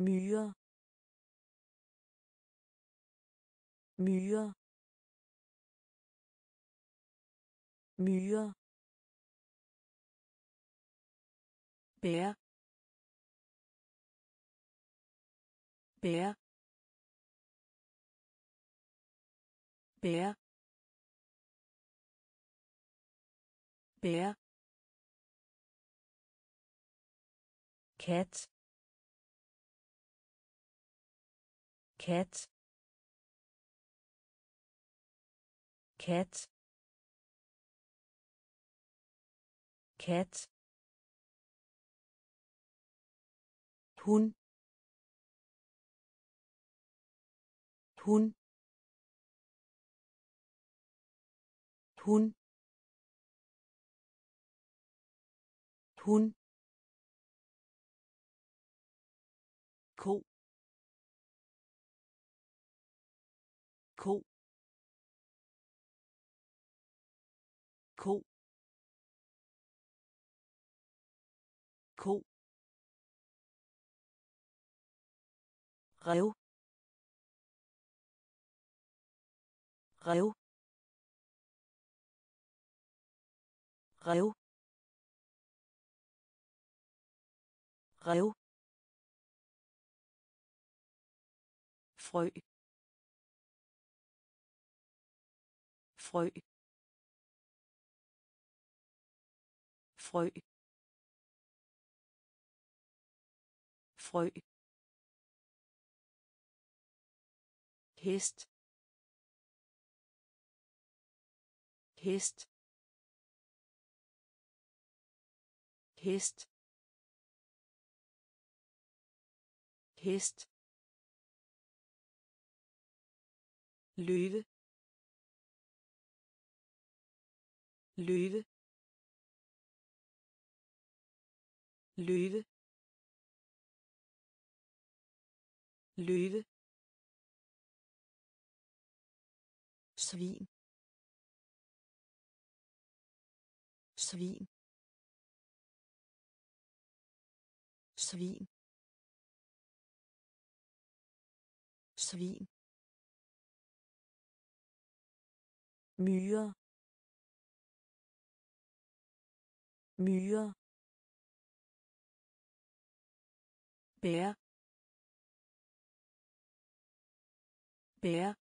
myre. Myre. Myre. Bær. Bær. Bær. Bær. Kat. Kat kat kat hun hun hun hun ko ko rev. Rev. Rev. Rev. Frø. Frø. Frø. Frø. Hest. Hest. Hest. Hest. Løve. Løve. Løve. Løve. Svin. Svin. Svin. Svin. Myre. Myre. Bear bear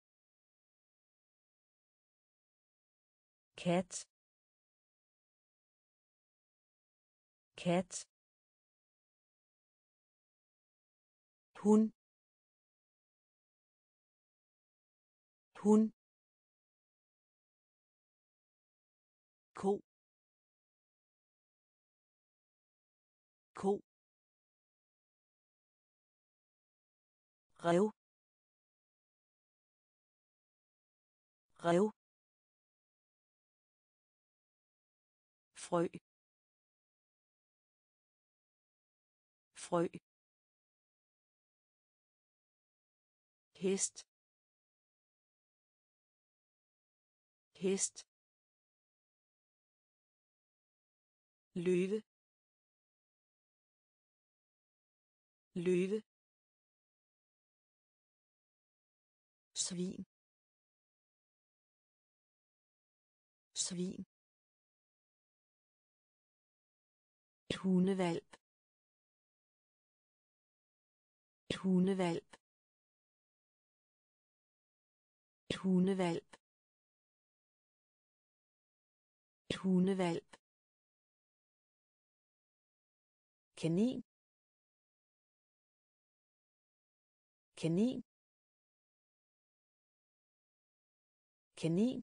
kat. Kat. Hun hun ko. Ko. Rev. Rev. Frø. Frø. Hest. Hest. Løve. Løve. Svin svin hundevalp. Hundevalp. Hundevalp. Hundevalp. Kanin. Kanin. Kanin.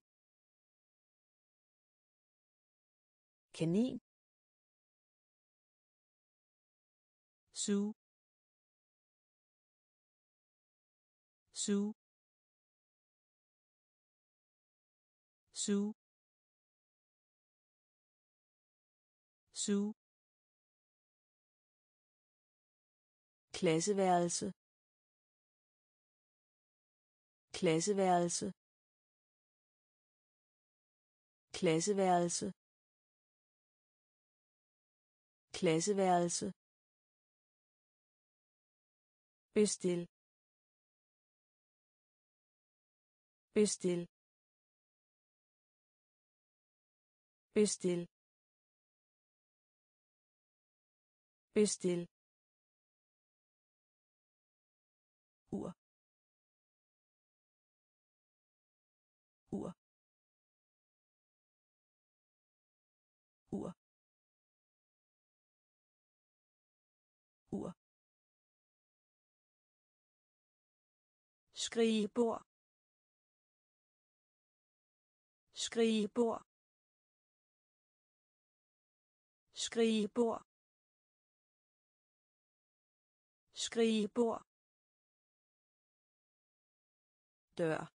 Kanin. Sue Sue Sue Sue klasseværelse. Klasseværelse klasseværelse. Klasseværelse. Bestil. Bestil. Bestil. Bestil. Skrigebord skrigebord skrigebord skrigebord dør.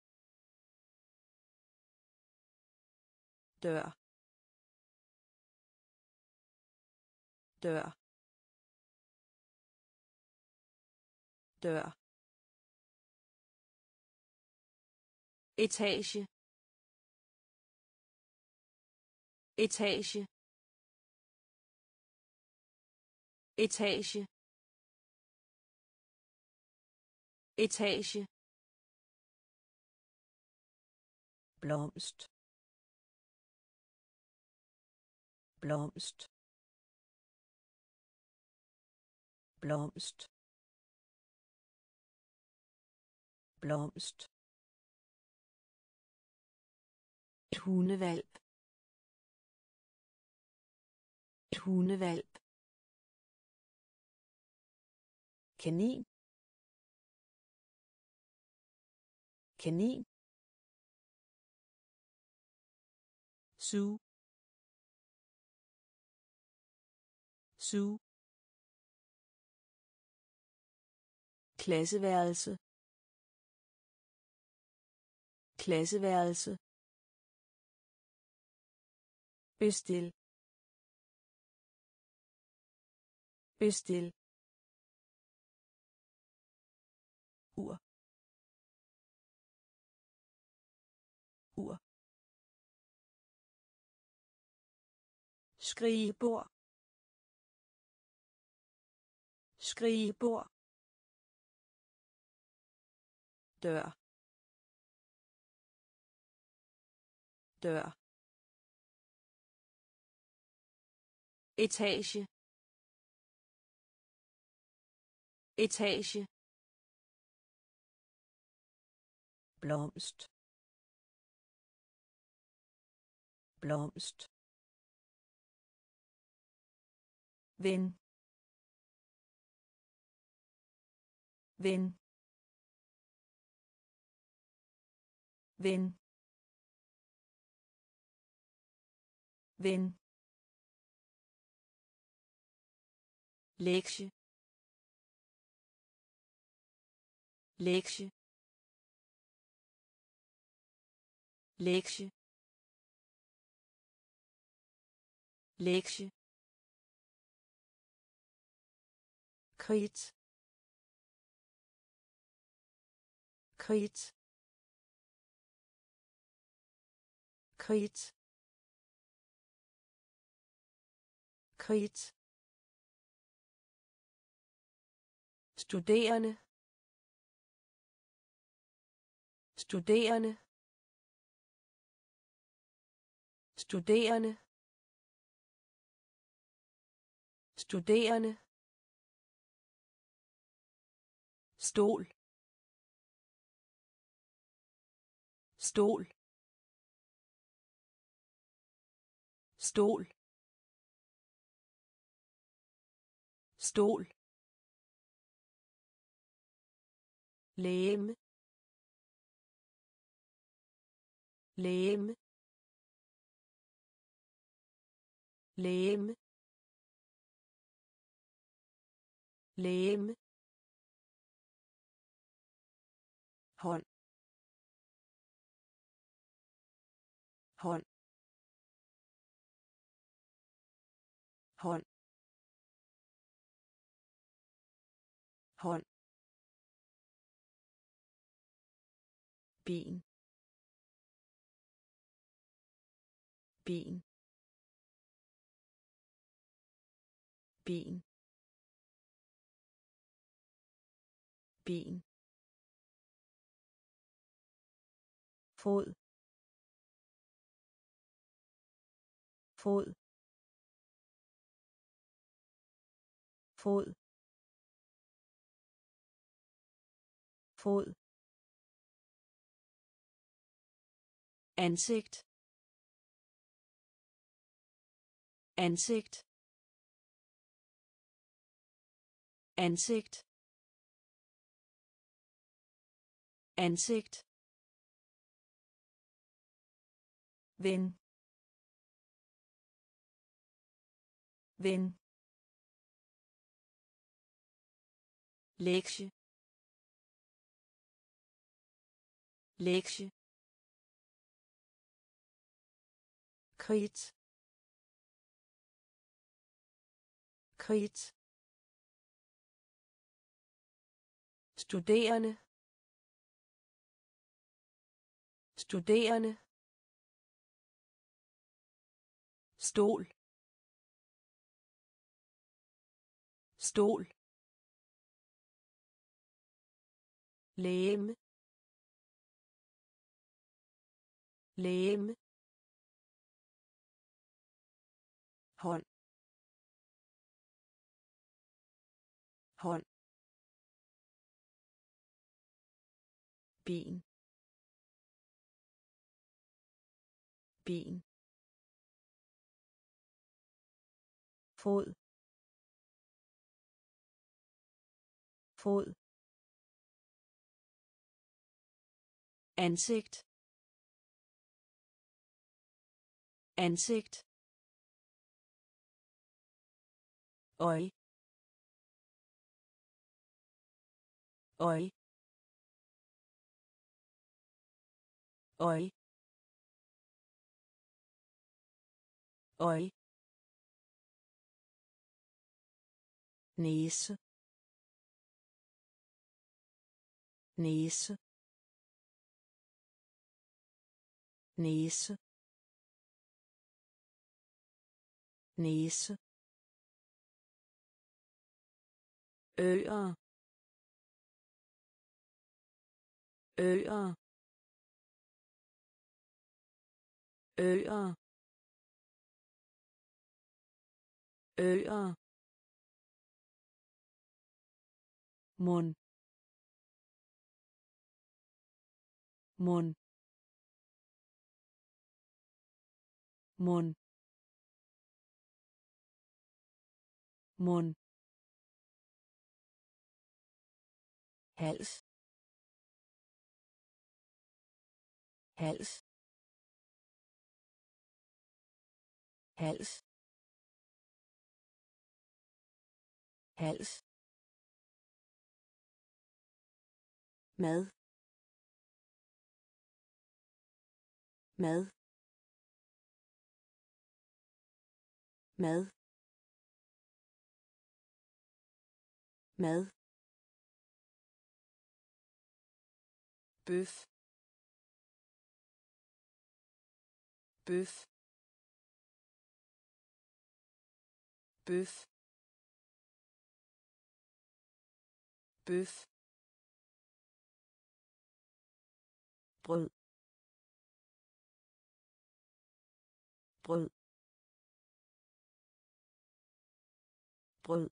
Dør. Dør. Dør. Etage. Etage. Etage. Etage. Blomst. Blomst. Blomst. Blomst. Et hundevalp. Et hundevalp. Kanin. Kanin. Su. Su. Klasseværelse. Klasseværelse bestil. Bestil. Ur. Ur. Skrigebord skrigebord dør. Dør. Etage. Etage. Blomst. Blomst. Ven ven ven ven lektie. Lektie. Lektie. Lektie. Kridt kridt kridt kridt studerende. Studerende. Studerende. Studerende. Stol. Stol. Stol. Stol. Lem. Lem. Lem. Lem. hånd hånd hånd hånd ben ben ben ben fod. Fod. Fod. Fod. Ansigt. Ansigt. Ansigt. Ansigt. Ven ven lektie. Lektie kridt kridt studerende. Studerende. Stol. Stol. Læme læme hånd hånd ben ben fod. Fod. Ansigt. Ansigt. Øj øj øj øj næse næse næse næse øer øer øer øer mund mund mund mund hals. Hals. Hals. Hals. Mad. Mad. Mad. Mad bøf bøf bøf bøf brød brød brød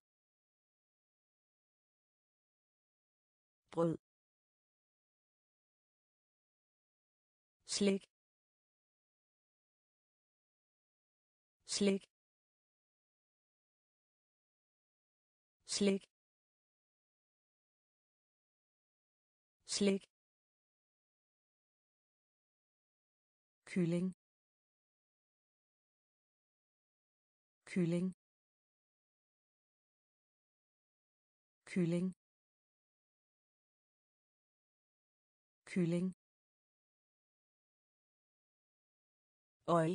brød slik. Slik. Slik. Slik. Kylling. Kylling. Kylling. Kylling øj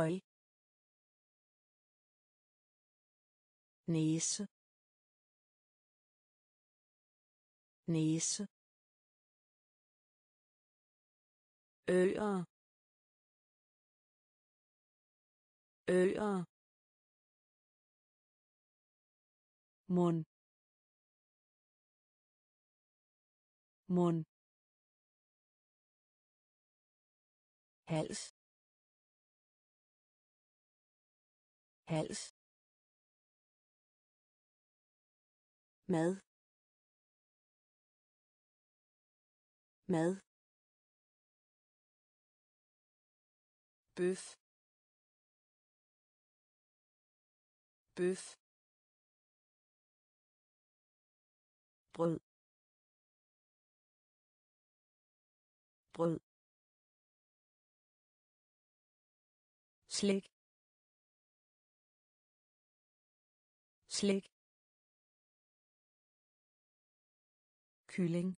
øj næse. Næse. Øer. Øer. Mund. Mund. Hals. Hals. Mad. Mad. Bøf. Bøf. Brød. Brød. Slik. Slik. Kylling.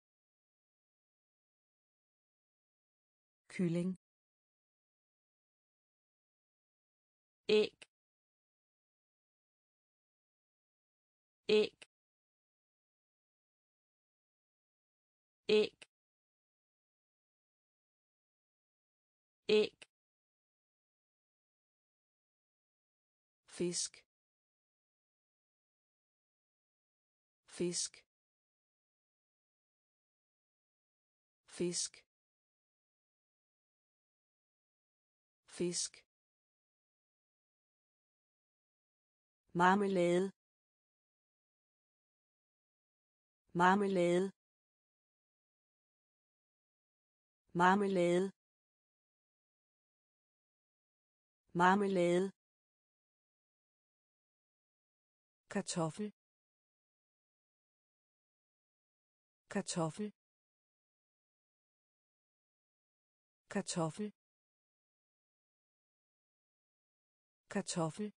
Kylling. Æg. Æg. Æg. Æg. Fisk. Fisk. Fisk. Fisk. Marmelade. Marmelade. Marmelade. Marmelade. Kartoffel. Kartoffel. Kartoffel. Kartoffel.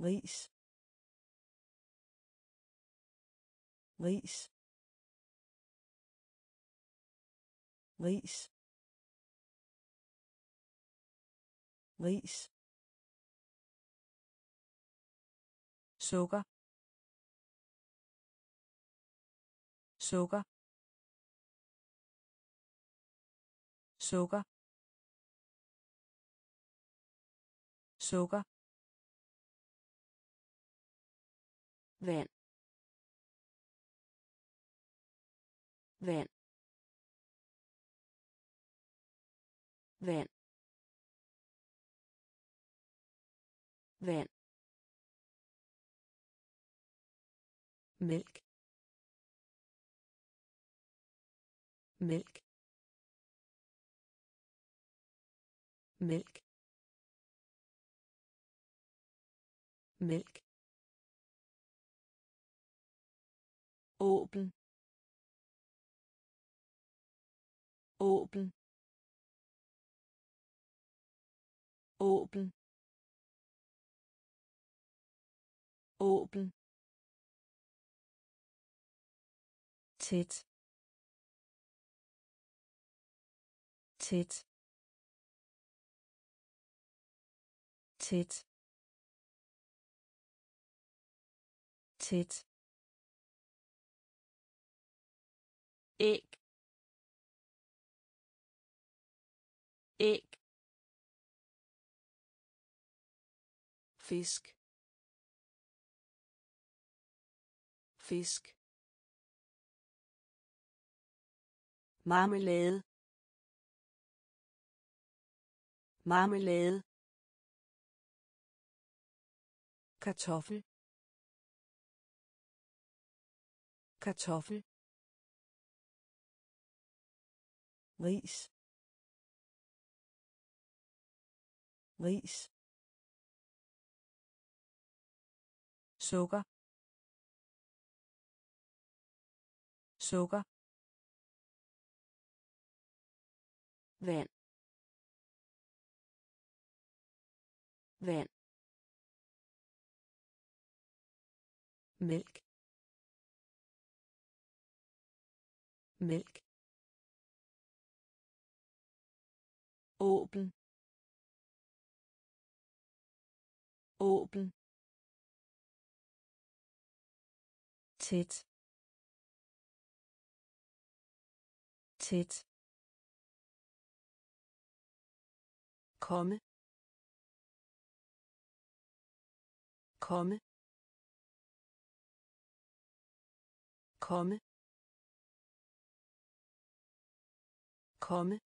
Ris. Ris. Ris. Ris sukker. Sukker. Sukker. Sukker. Vand. Vand. Vand. Vand mælk. Mælk. Mælk. Mælk. Åben åben åben åben tæt tæt tæt tæt æg æg fisk. Fisk marmelade. Marmelade. Kartoffel. Kartoffel. Ris. Ris. Sukker. Sukker. Vand. Vand. Mælk. Mælk. Åben åben tæt. Tæt. Komme. Komme. Komme. Komme.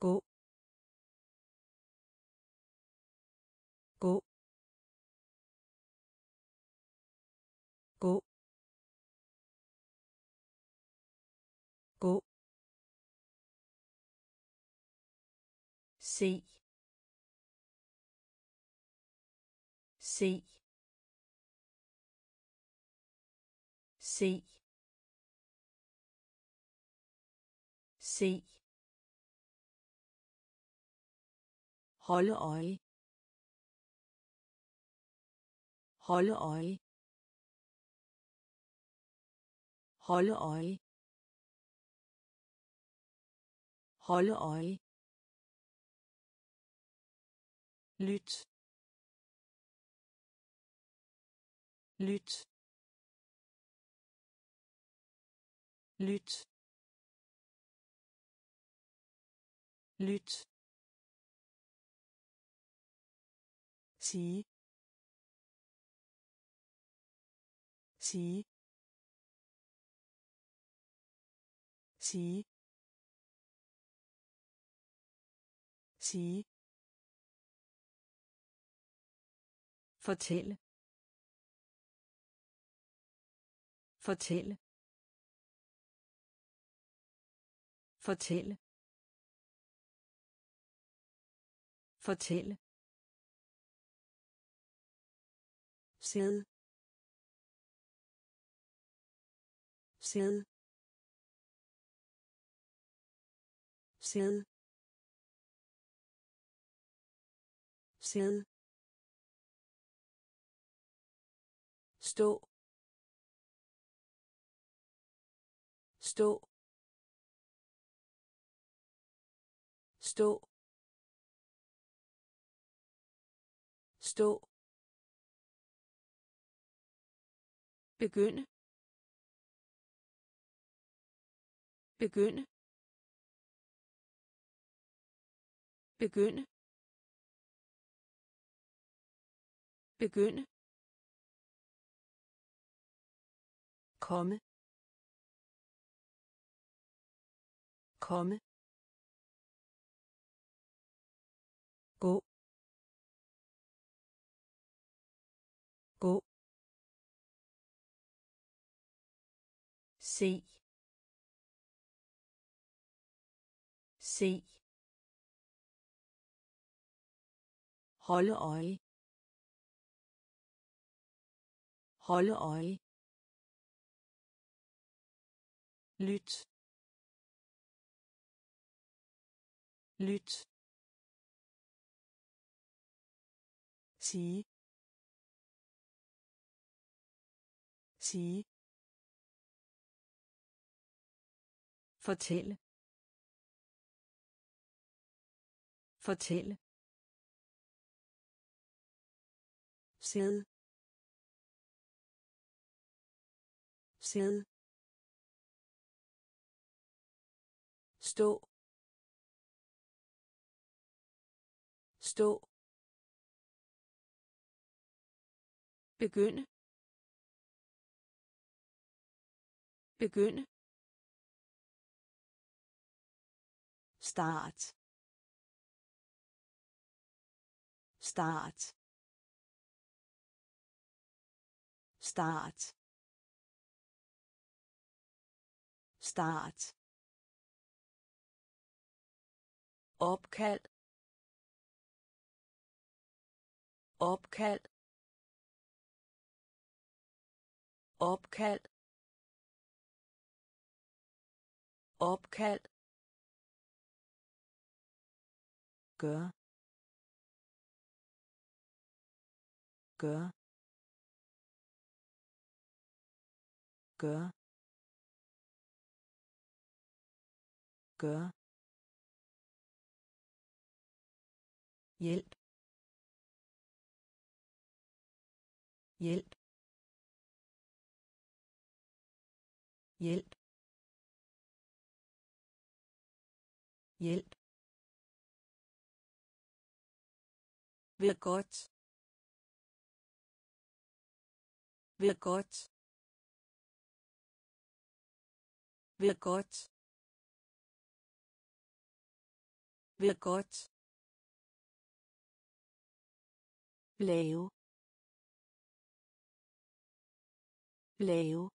Gå. Gå se se se se holde øje. Holde øje. Holde øje. Holde øje. Lyt lyt lyt lyt sige sige sige sige fortælle fortælle fortælle fortælle sæde sæde sæde sæde stå. Stå. Stå. Stå. Begynde begynde begynde begynde komme komme gå gå se se holde øje holde øje lyt. Lyt. Sige. Sige. Fortælle. Fortælle. Sæd sæd stå. Stå. Begynde begynde start. Start. Start. Start. Opkald opkald opkald opkald. Gør. Gør. Gør. Gør hjælp hjælp hjælp hjælp Vær godt. Vær godt. Vær godt. Vær godt. Lave. Lave.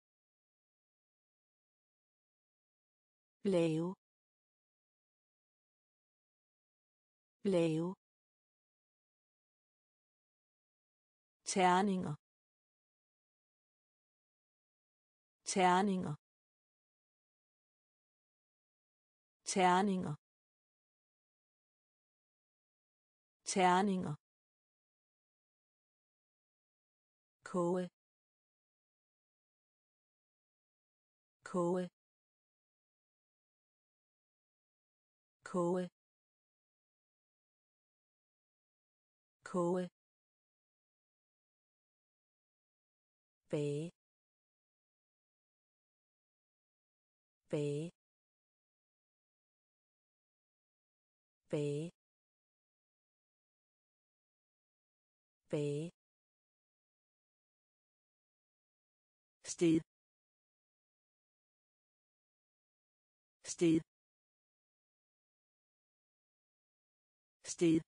Lave. Lave. Terninger. Terninger. Terninger. Terninger. Koge koge koge koge bage bage bage bage sted. Sted. Sted.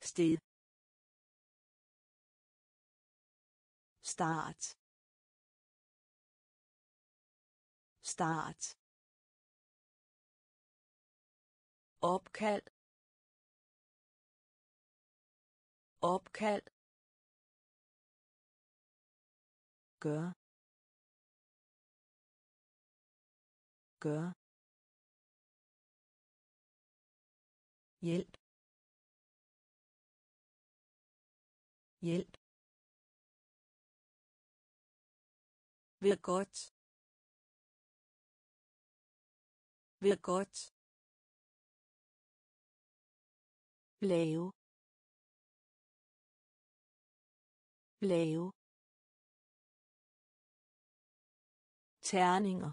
Sted. Start. Start. Opkald. Opkald. Gøre. Gøre hjælp. Hjælp. Vær godt. Vær godt. lave. Lave. Terninger.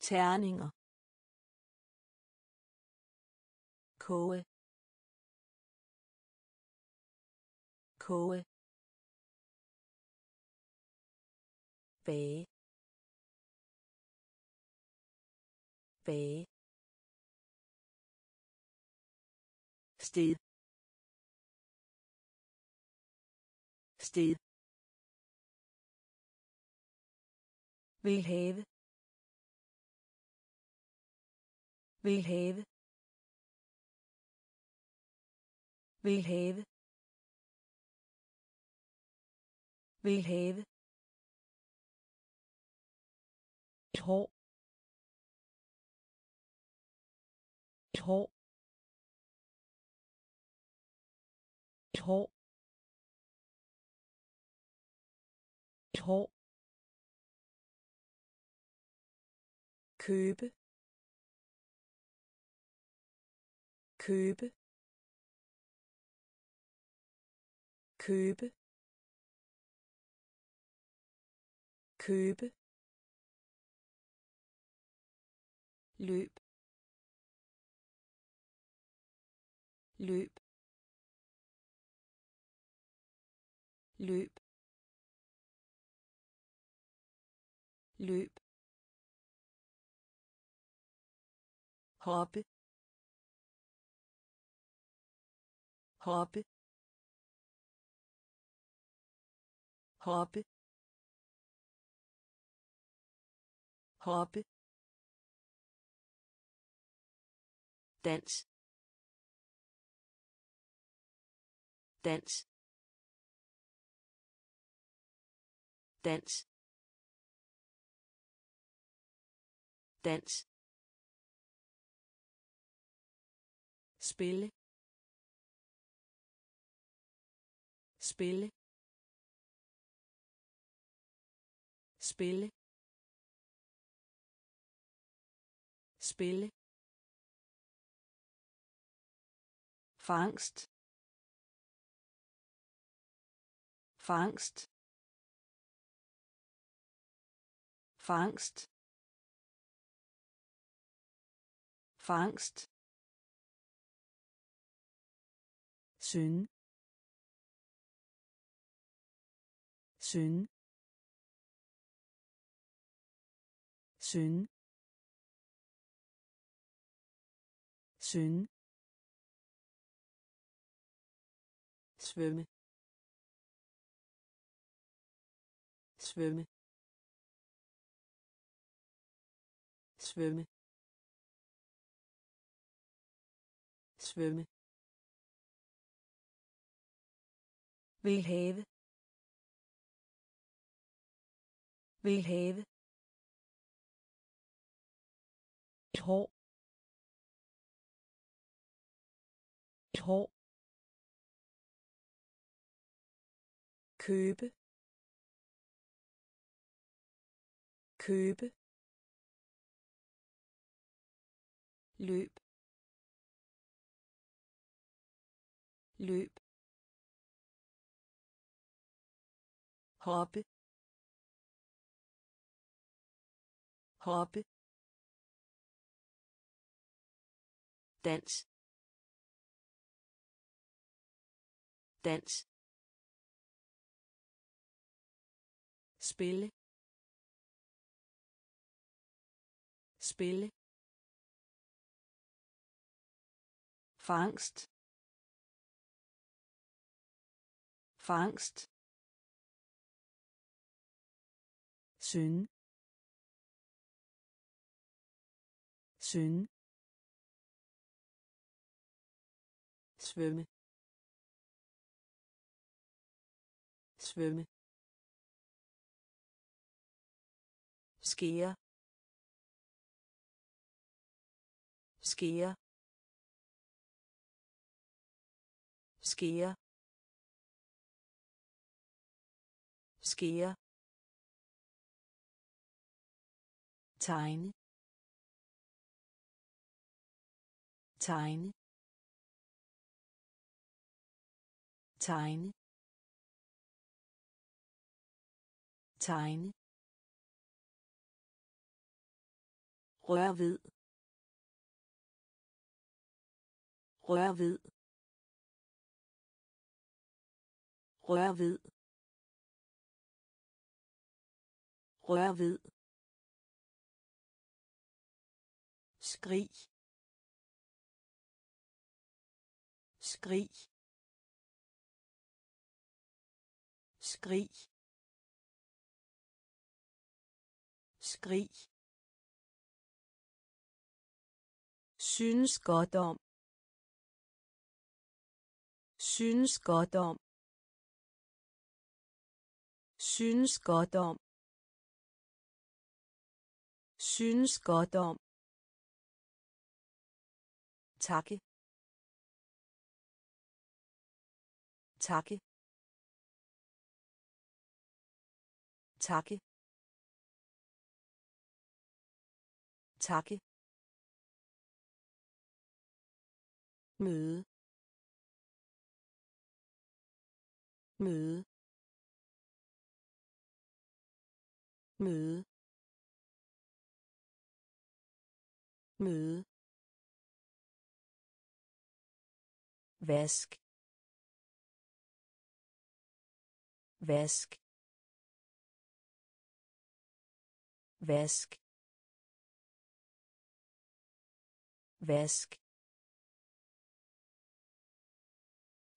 Terninger. Koge. Koge. Bage. Bage. Sted. Sted. Vil have vil have vil have vil have et hår et hår et hår et hår hoppe hoppe hoppe hoppe dans. Dans. Dans. Dans spille spille spille spille. Fangst. Fangst. Fangst. Fangst. Synge synge synge synge svømme. Svømme. Svømme. Svømme. Vil have. Vil have. Et hår. Et hår. Købe. Købe. Løb. Løb. Hoppe hoppe dans dans spille spille fangst fangst synge synge svømme. Svømme. Skære. Skære. Skære. Skære. Tegne. Tegne. Tegne. Tegne. Rør ved. Rør ved. Rør ved. Rør ved. Skrig. Skrig. Skrig. Skrig. Synes godt om. Synes godt om. Synes godt om. Synes godt om takke. Takke. Takke. Takke. Møde. Møde. Møde. Møde. Vask. Vask. Vask. Vask.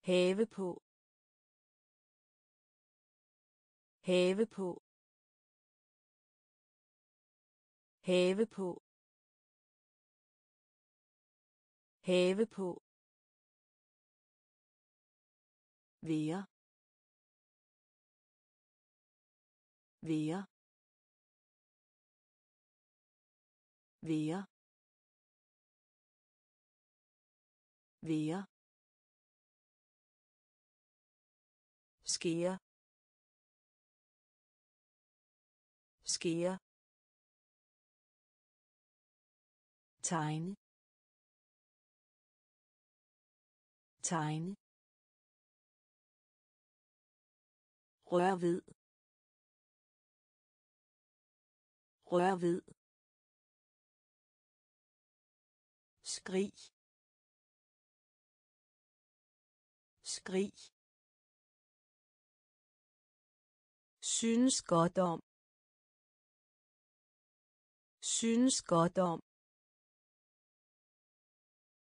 Have på. Have på. Have på. Have på. Være. Være. Være. Være. Skære. Skære. Tegne. Tegne. Rør ved. Rør ved. Skrig. Skrig. Synes godt om. Synes godt om.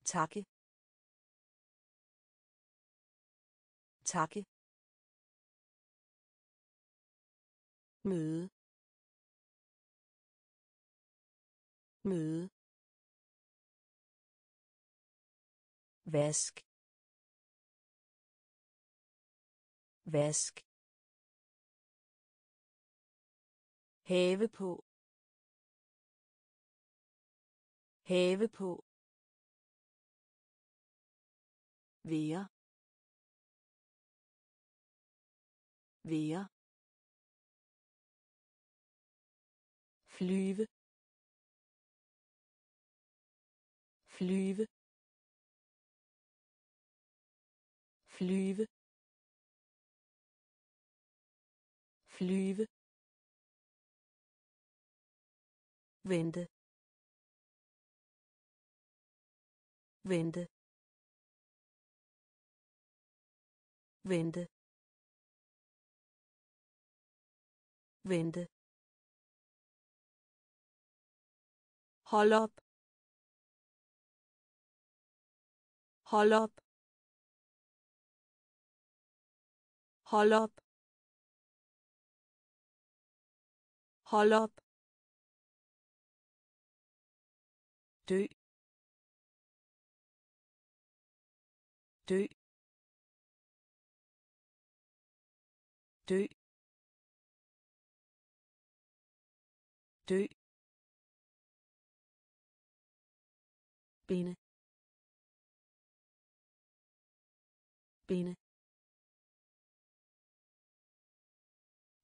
Takke. Takke. Møde. Møde. Vask. Vask. Have på. Have på. Være. Være. Flyve flyve flyve flyve. Vente. Vente. Vente. Vente hold op hold op hold op hold op dø dø dø dø binde. Binde.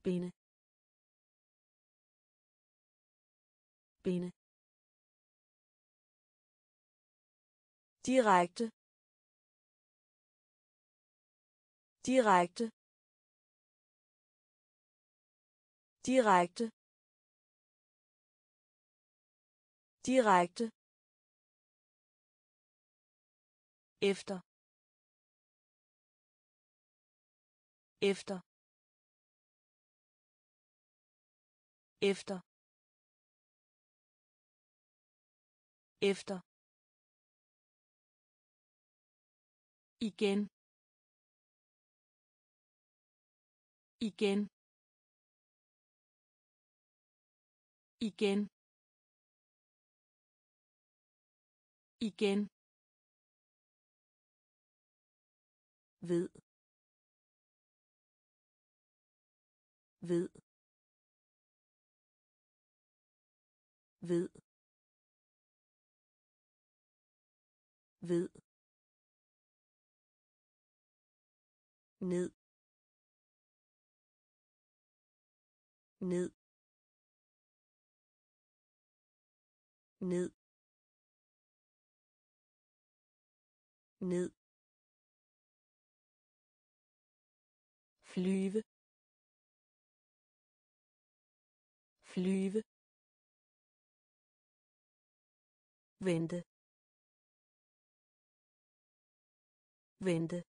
Binde. Binde. Direkte. Direkte. Direkte. Direkte. Efter. Efter. Efter. Efter. Igen. Igen. Igen. Igen. Ved. Ved. Ved. Ved. Ned. Ned. Ned. Ned. Flyve flyve vente vente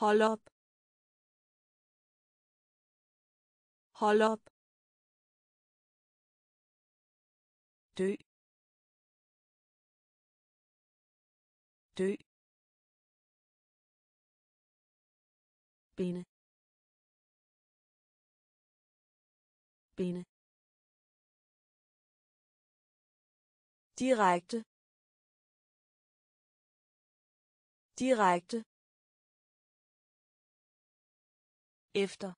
hold op hold op dø dø. Binde. Binde. Direkte. Direkte. Efter.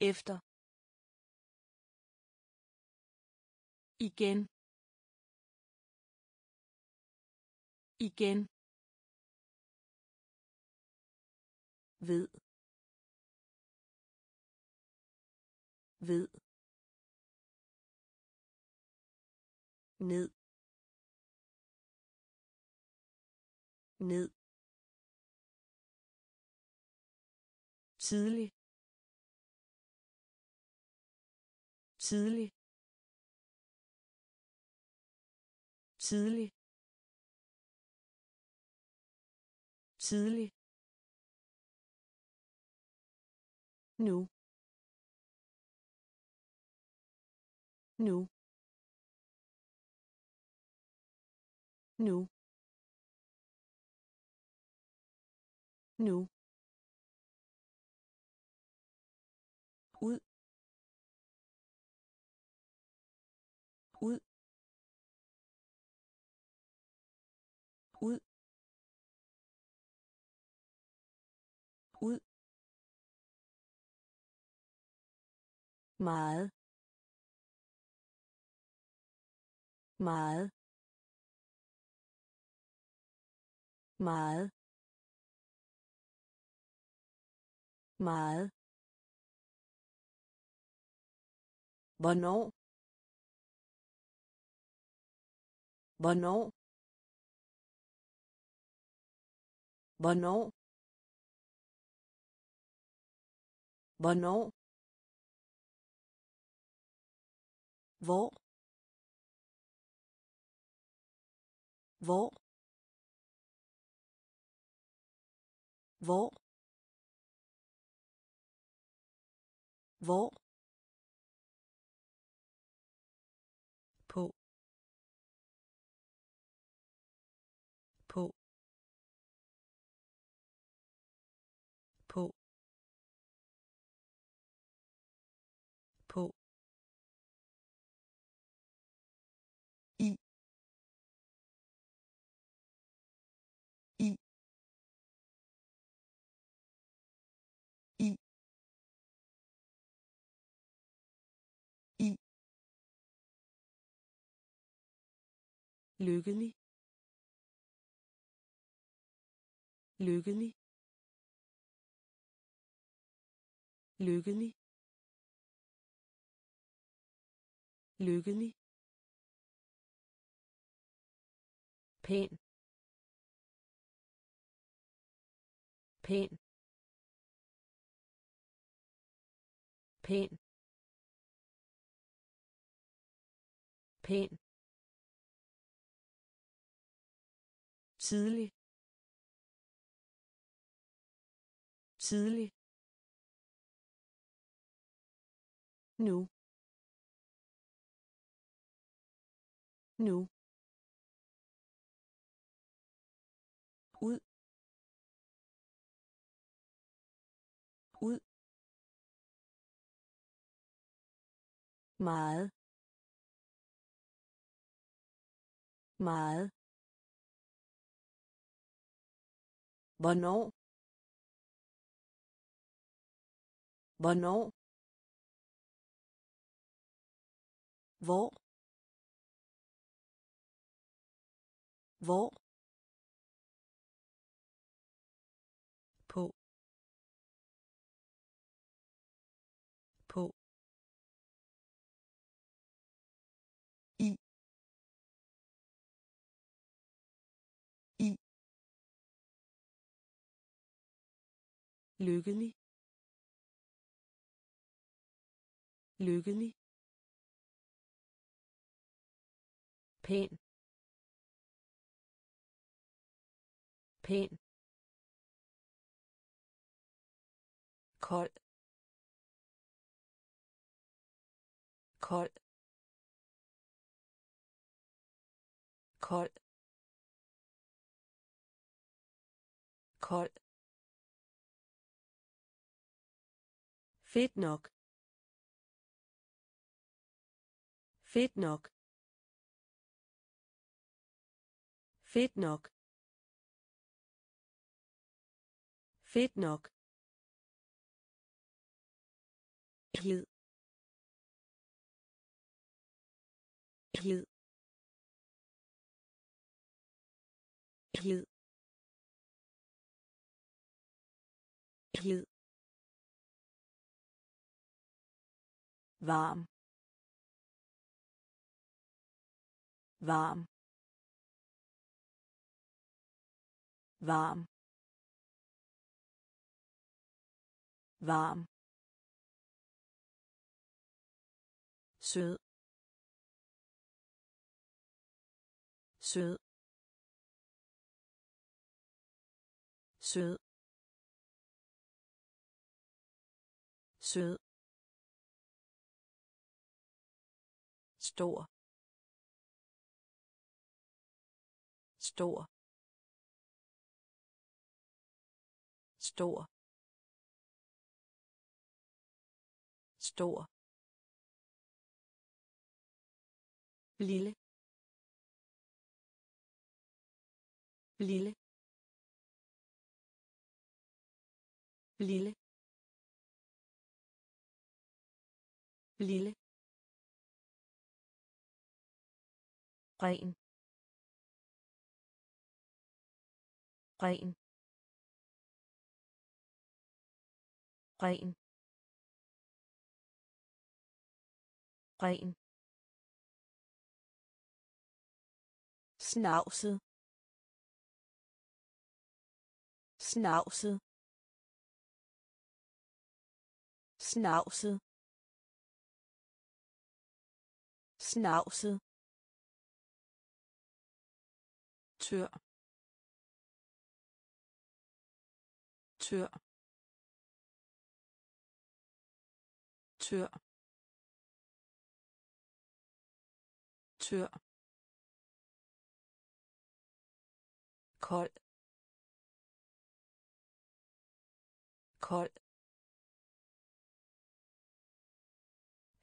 Efter. Igen. Igen. Ved. Ved. Ned. Ned. Tidlig. Tidlig. Tidlig. Tidlig. Nu. Nu. Nu. Nu meget. Meget. Meget. Meget. Hvornår? Hvornår? Hvornår? Hvornår? vỗ. Vỗ. Vỗ. Vỗ. Lykkelig. Lykkelig. Lykkelig. Lykkelig. Pæn. Pæn. Pæn. Pæn. Tidlig. Tidlig. Nu. Nu. Ud. Ud. Meget. Meget. Hvornår hvornår hvor hvor lykkelig. Lykkelig. Pæn. Pæn. Kold. Kold. Kold. Kold. Fedt nok fedt nok fedt nok fedt nok Hed. Hed. Hed. Hed. Varm. Varm. Varm. Varm. Sød. Sød. Sød. Sød. Stor. Stor. Stor. Stor. Lille. Lille. Lille. Lille. Ren ren ren ren snavset. Snavset. Snavset. Snavset. Tør. Tør. Tør. Tør. Kold. Kold.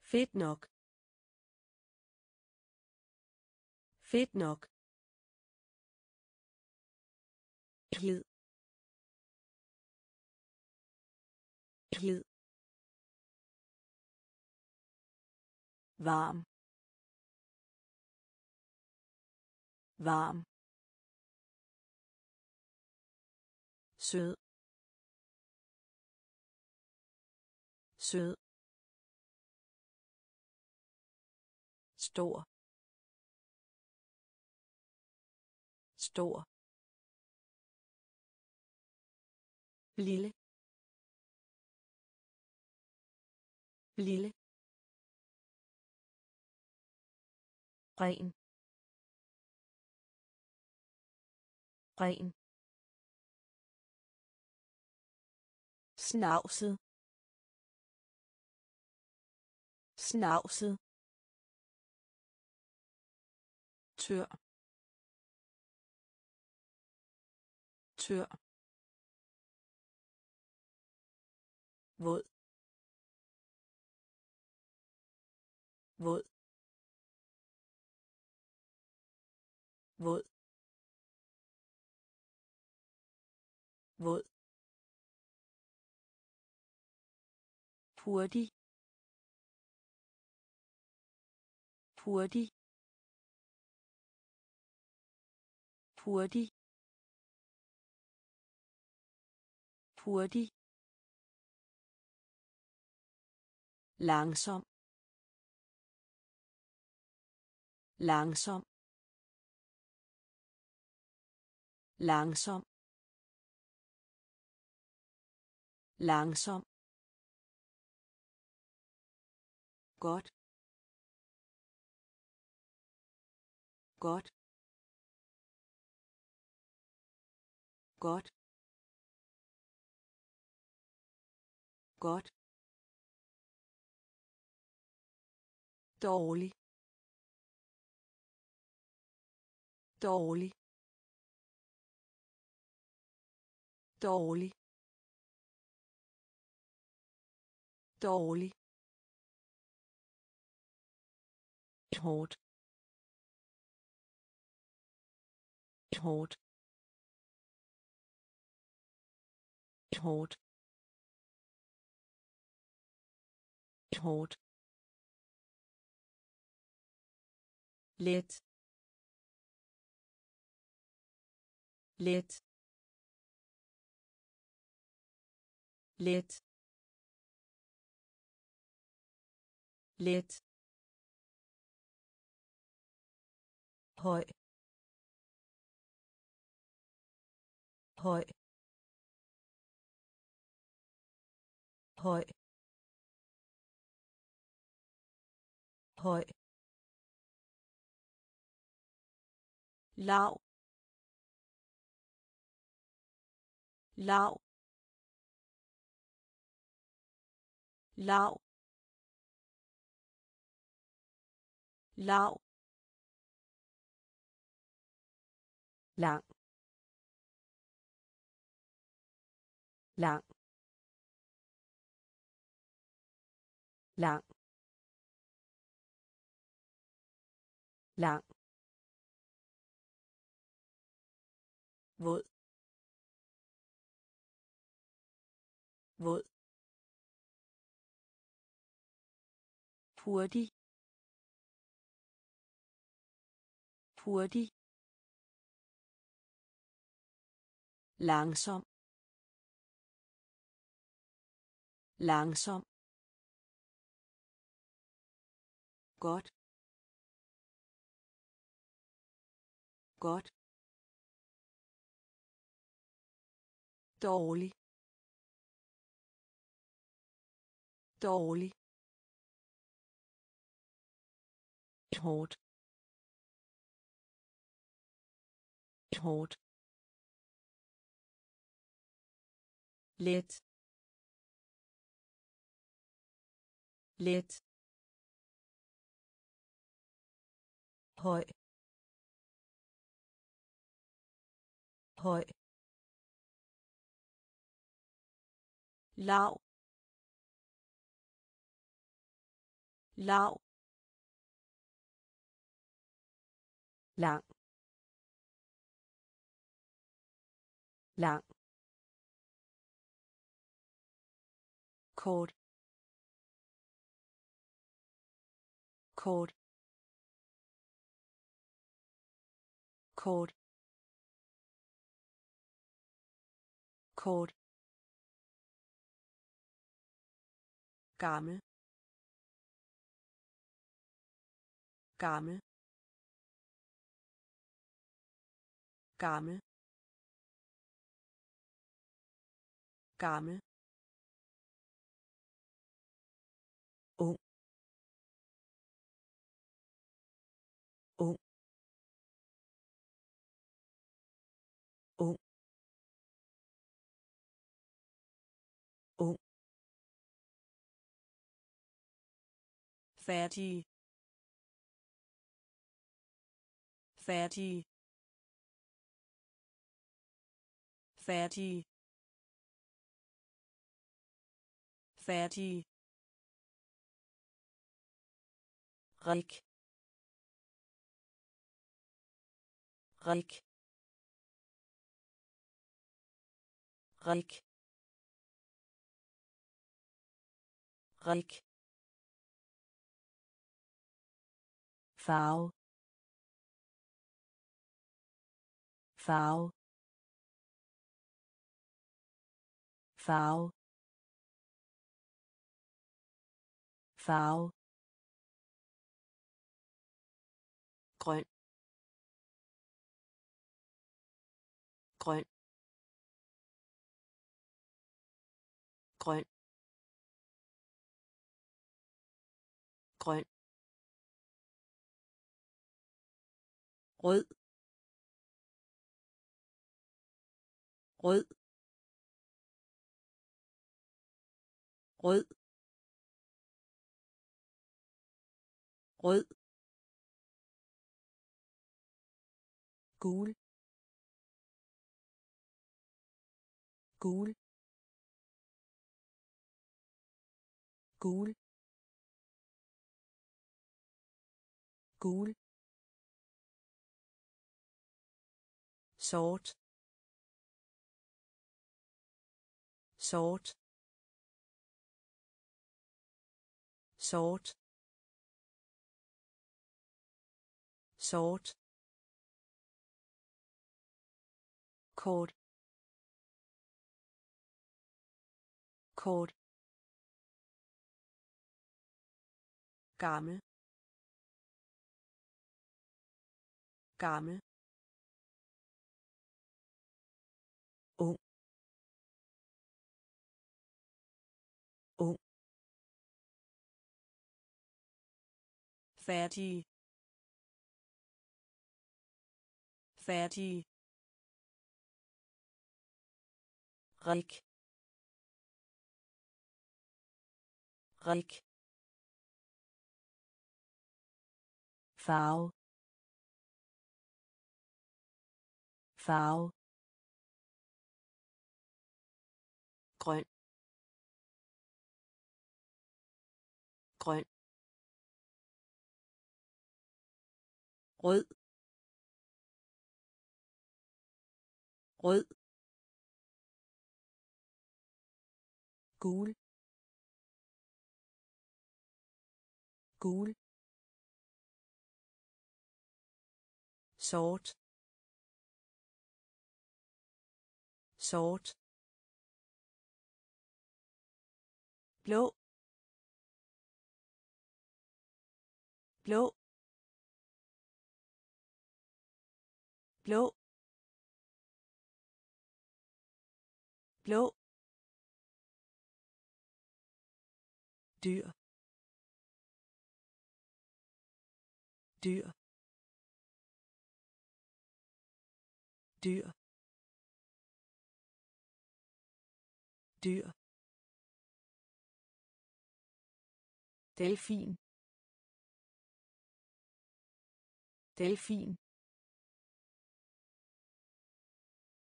Fedt nok. Fedt nok. Hed hed varm. Varm. Sød. Sød. Stor. Stor. Lille. Lille. Ren. Ren. Snavset. Snavset. Tør. Tør. Våd. Våd. Våd. Våd. Hurtig. Hurtig. Hurtig. Hurtig. Langsom. Langsom. Langsom. Langsom. Godt. Godt. Godt. Godt dårlig. Dårlig. Dårlig. Dårlig. Hårdt hårdt hårdt hårdt let let let let høj høj høj høj lav lav lav lav. Lang. Lang. Lang. Lang våd. Våd. Hurtig. Hurtig. Langsom. Langsom. Godt. Godt. Dårlig. Dårlig. Hårdt. Hårdt. Let. Let. Høj. Høj. Lav lav lang lang. Kort kort kort. Kort gammel. Gammel. Gammel. Gammel færdige færdige færdige færdige ræk ræk ræk ræk Fao. Fao. Fao. Fao. Rød. Rød. Rød. Rød. Gul. Gul. Gul. Gul. Sort sort sort sort kort kort gammel gammel færdige færdige rik. Rik. Farve. Farve rød. Rød. Gul. Gul. Sort. Sort. Blå. Blå. Blå. Blå. Dyr. Dyr. Dyr. Dyr. Delfin. Delfin.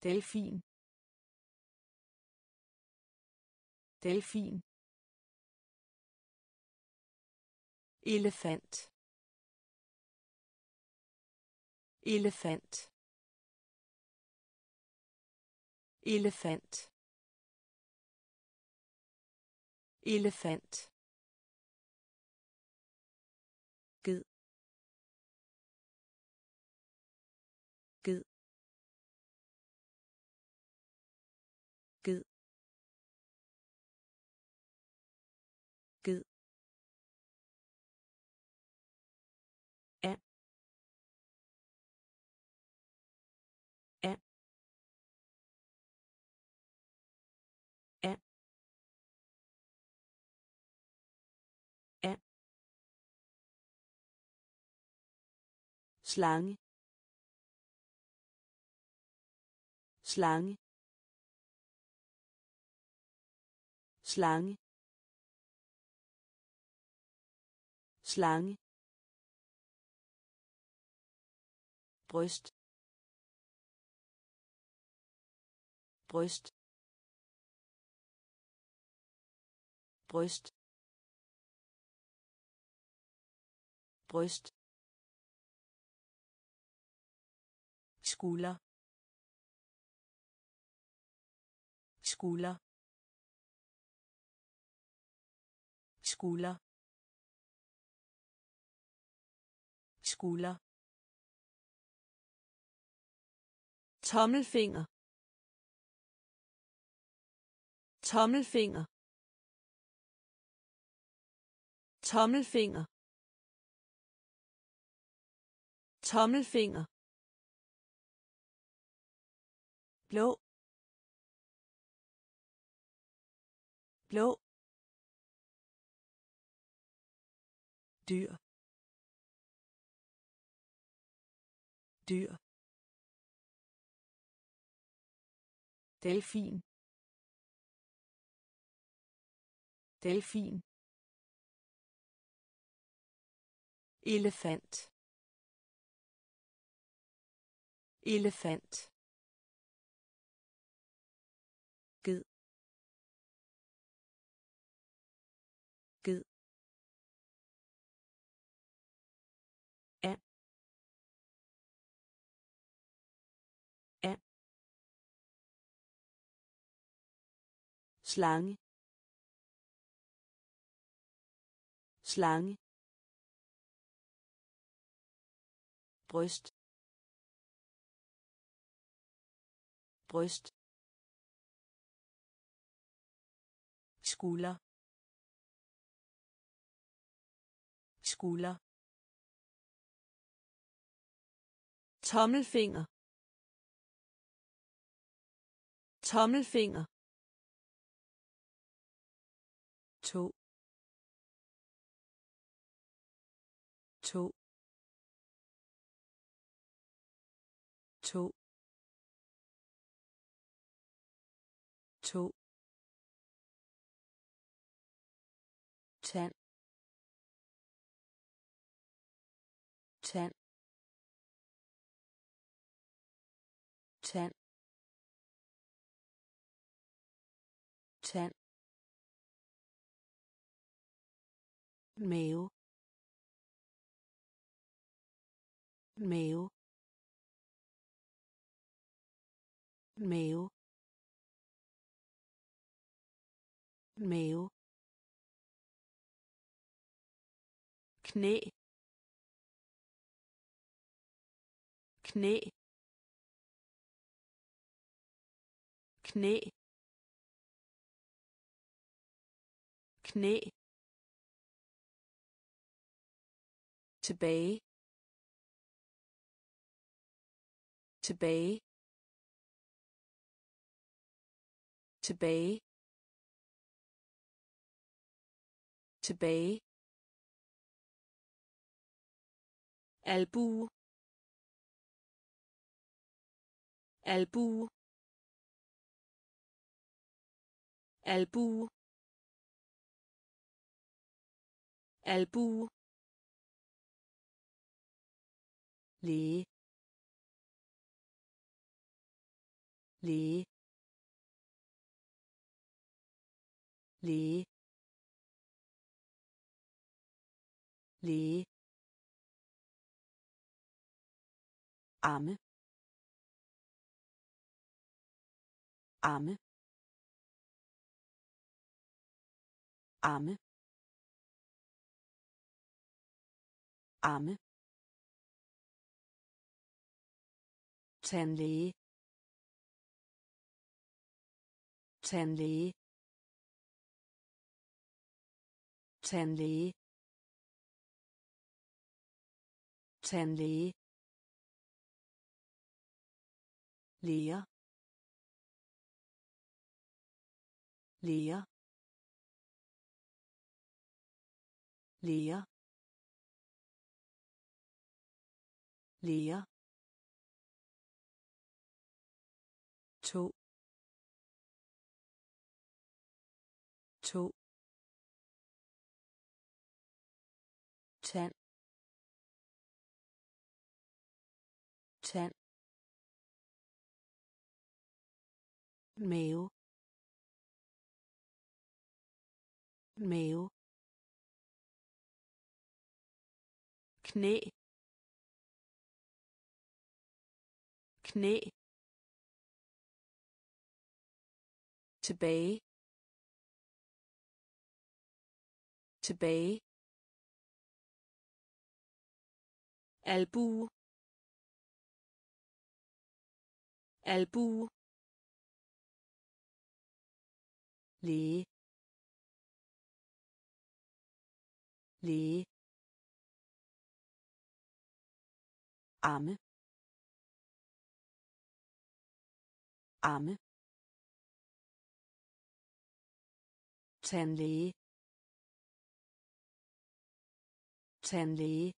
Delfin. Delfin. Elefant. Elefant. Elefant. Elefant. Slange slange slange slange bryst bryst bryst bryst skulder. Skulder. Skulder. Skulder. Tommelfinger. Tommelfinger. Tommelfinger. Tommelfinger. Blå. Blå. Dyr. Dyr. Delfin. Delfin. Elefant. Elefant. Slange. Slange. Bryst. Bryst. Skulder. Skulder. Tommelfinger. Tommelfinger. To to to to. Tand mave mave mave mave knæ knæ knæ knæ tilbage tilbage tilbage tilbage albu. Albu. Albu. Albu læge læge læge læge arme arme arme arme tandlæge tandlæge tandlæge tandlæge læger læger læger læger to. To. Tand. Tand. Mave. Mave. Knæ. Knæ. Tilbage. Tilbage. Albu. Albu. Læge. Læge. Arme arme tandlæge tandlæge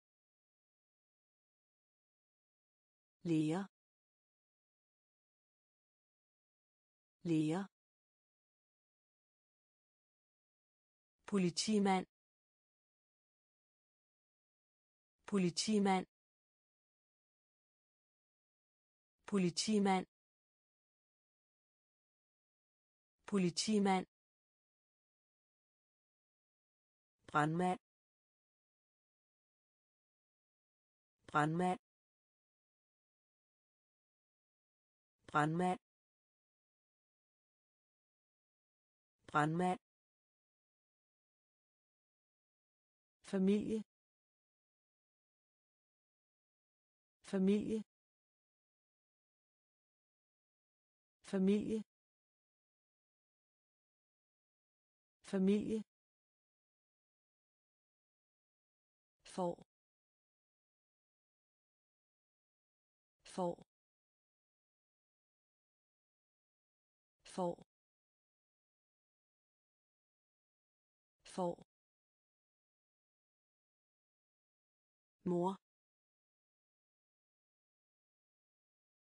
læger læger politimand politimand politimand politimand brandmand. Brandmand. Brandmand. Brandmand. Familie. Familie. Familie. Familie. For for for for mor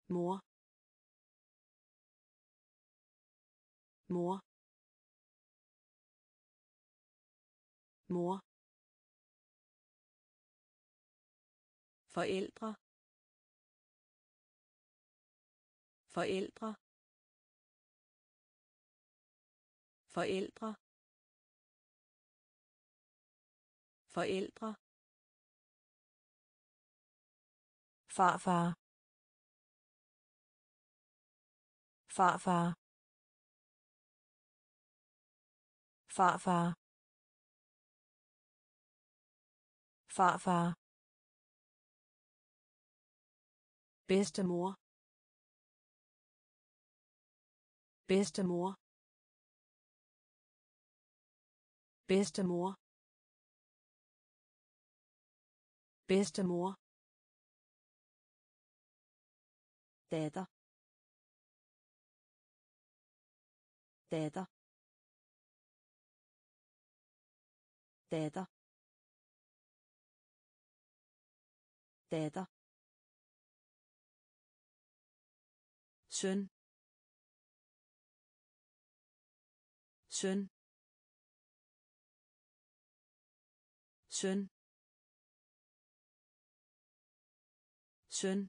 mor mor mor forældre. Forældre. Forældre. Forældre. Farfar. Farfar. Farfar. Farfar. Bedstemor. Bedstemor. Bedstemor. Bedstemor. Datter. Datter. Datter. Datter. Søn. Søn. Søn. Søn.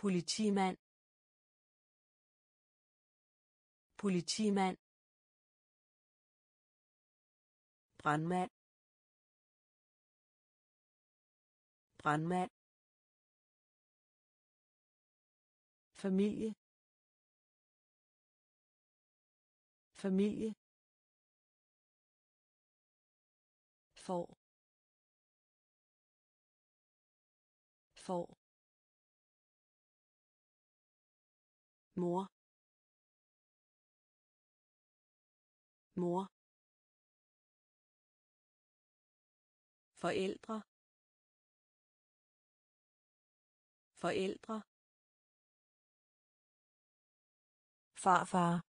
Politimand. Politimand. Brandmand. Brandmand. Familie. Familie. For for mor. Mor. Forældre. Forældre. Farfar.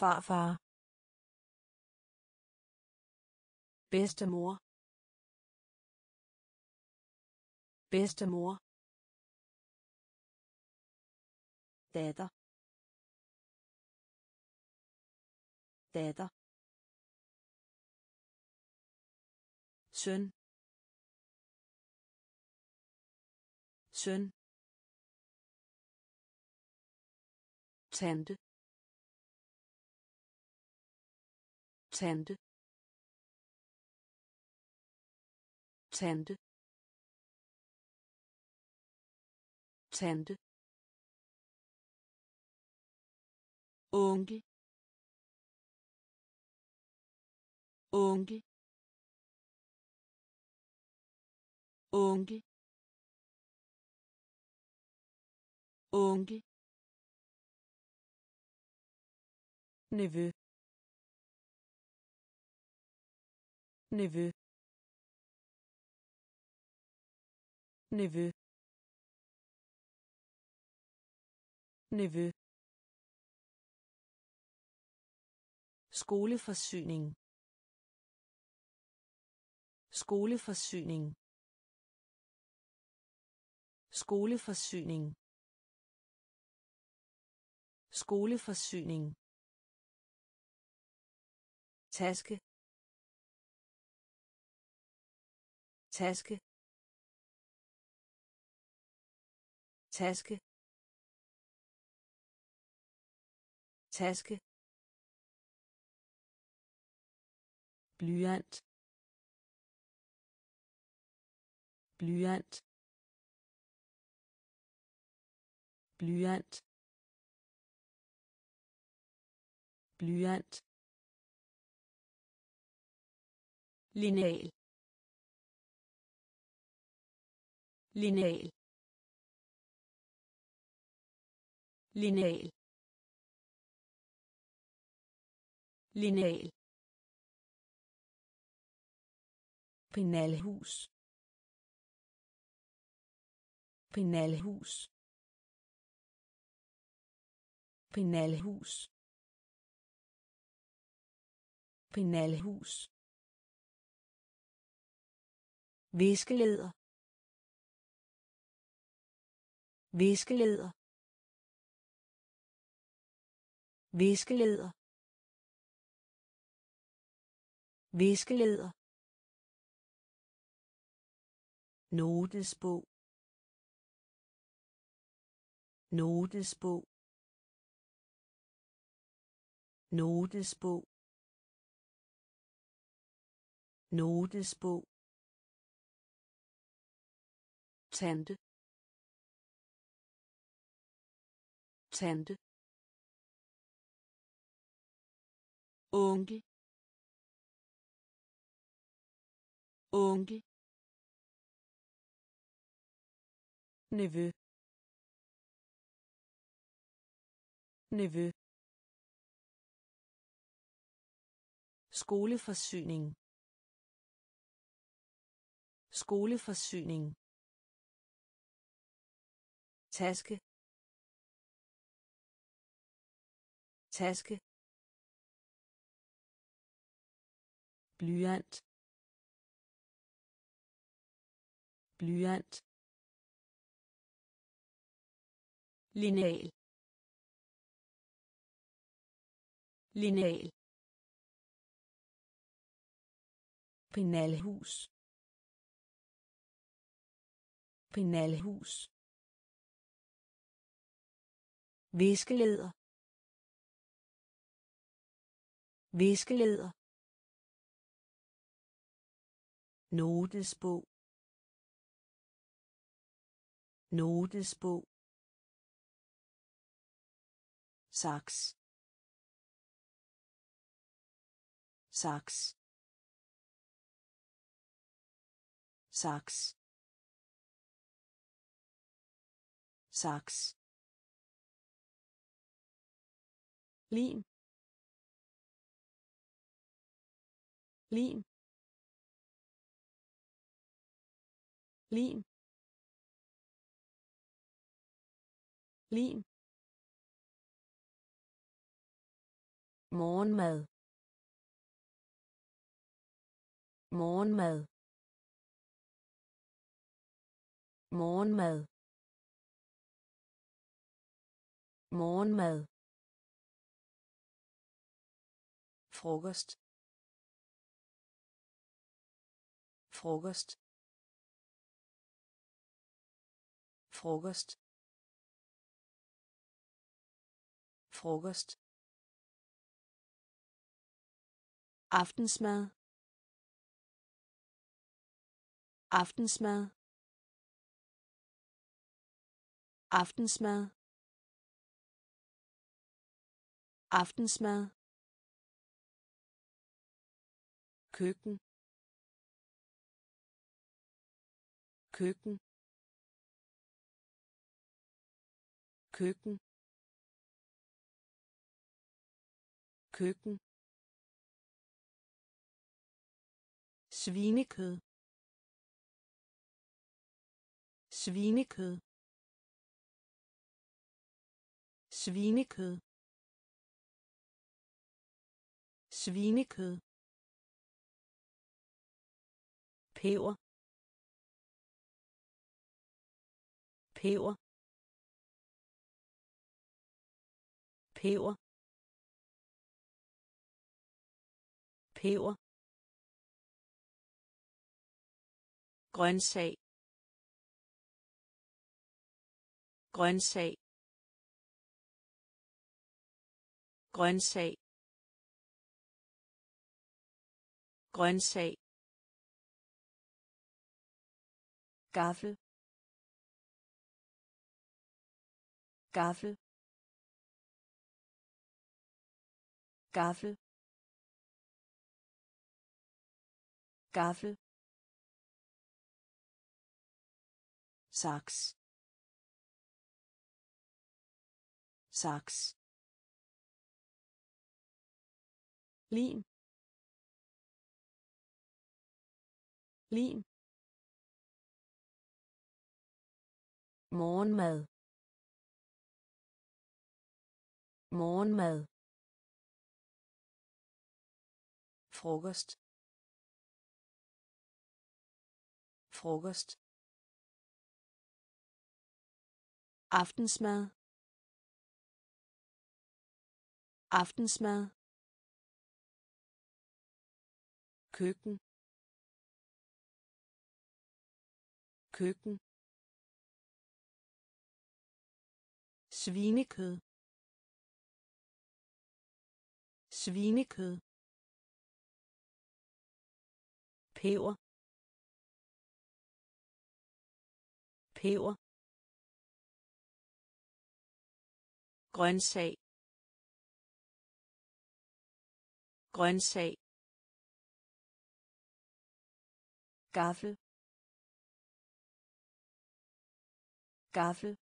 Farfar. Bedstemor. Bedstemor. Datter. Datter. Søn. Søn. Tante tante tante tante onkel onkel onkel onkel nevø nevø nevø nevø skoleforsyning. Skoleforsyning. Skoleforsyning. Skoleforsyning taske. Taske. Taske. Taske. Blyant. Blyant. Blyant. Blyant. Lineal lineal lineal lineal Penalhus. Penalhus. Penalhus. penalhus viskeleder viskeleder viskeleder viskeleder. Notesbog notesbog notesbog. Notesbog tante. Tante. Onkel. Onkel. Nevø. Nevø. Skoleforsyning. Skoleforsyning taske. Taske. Blyant. Blyant. Lineal. Lineal. Penalhus. Penalhus viskeleder viskeleder notesbog notesbog saks saks saks saks. Lim. Lim. Lim. Lim. Morgenmad. Morgenmad. Morgenmad. Morgenmad. Frokost. Frokost. Frokost. Frokost. Aftensmad. Aftensmad. Aftensmad. Aftensmad. Køkken. Køkken. Køkken. Køkken. Svinekød. Svinekød. Svinekød. Svinekød. Peber. Peber. Peber. Peber. Grøntsag. Grøntsag. Grøntsag. Grøntsag. Gaffel. Gaffel. Gaffel. Gaffel. Saks. Saks. Lim. Lim. Morgenmad. Morgenmad. Frokost. Frokost. Aftensmad. Aftensmad. Køkken. Køkken. Svinekød. Svinekød. Peber. Peber. Grøntsag. Grøntsag. Gaffel. Gaffel.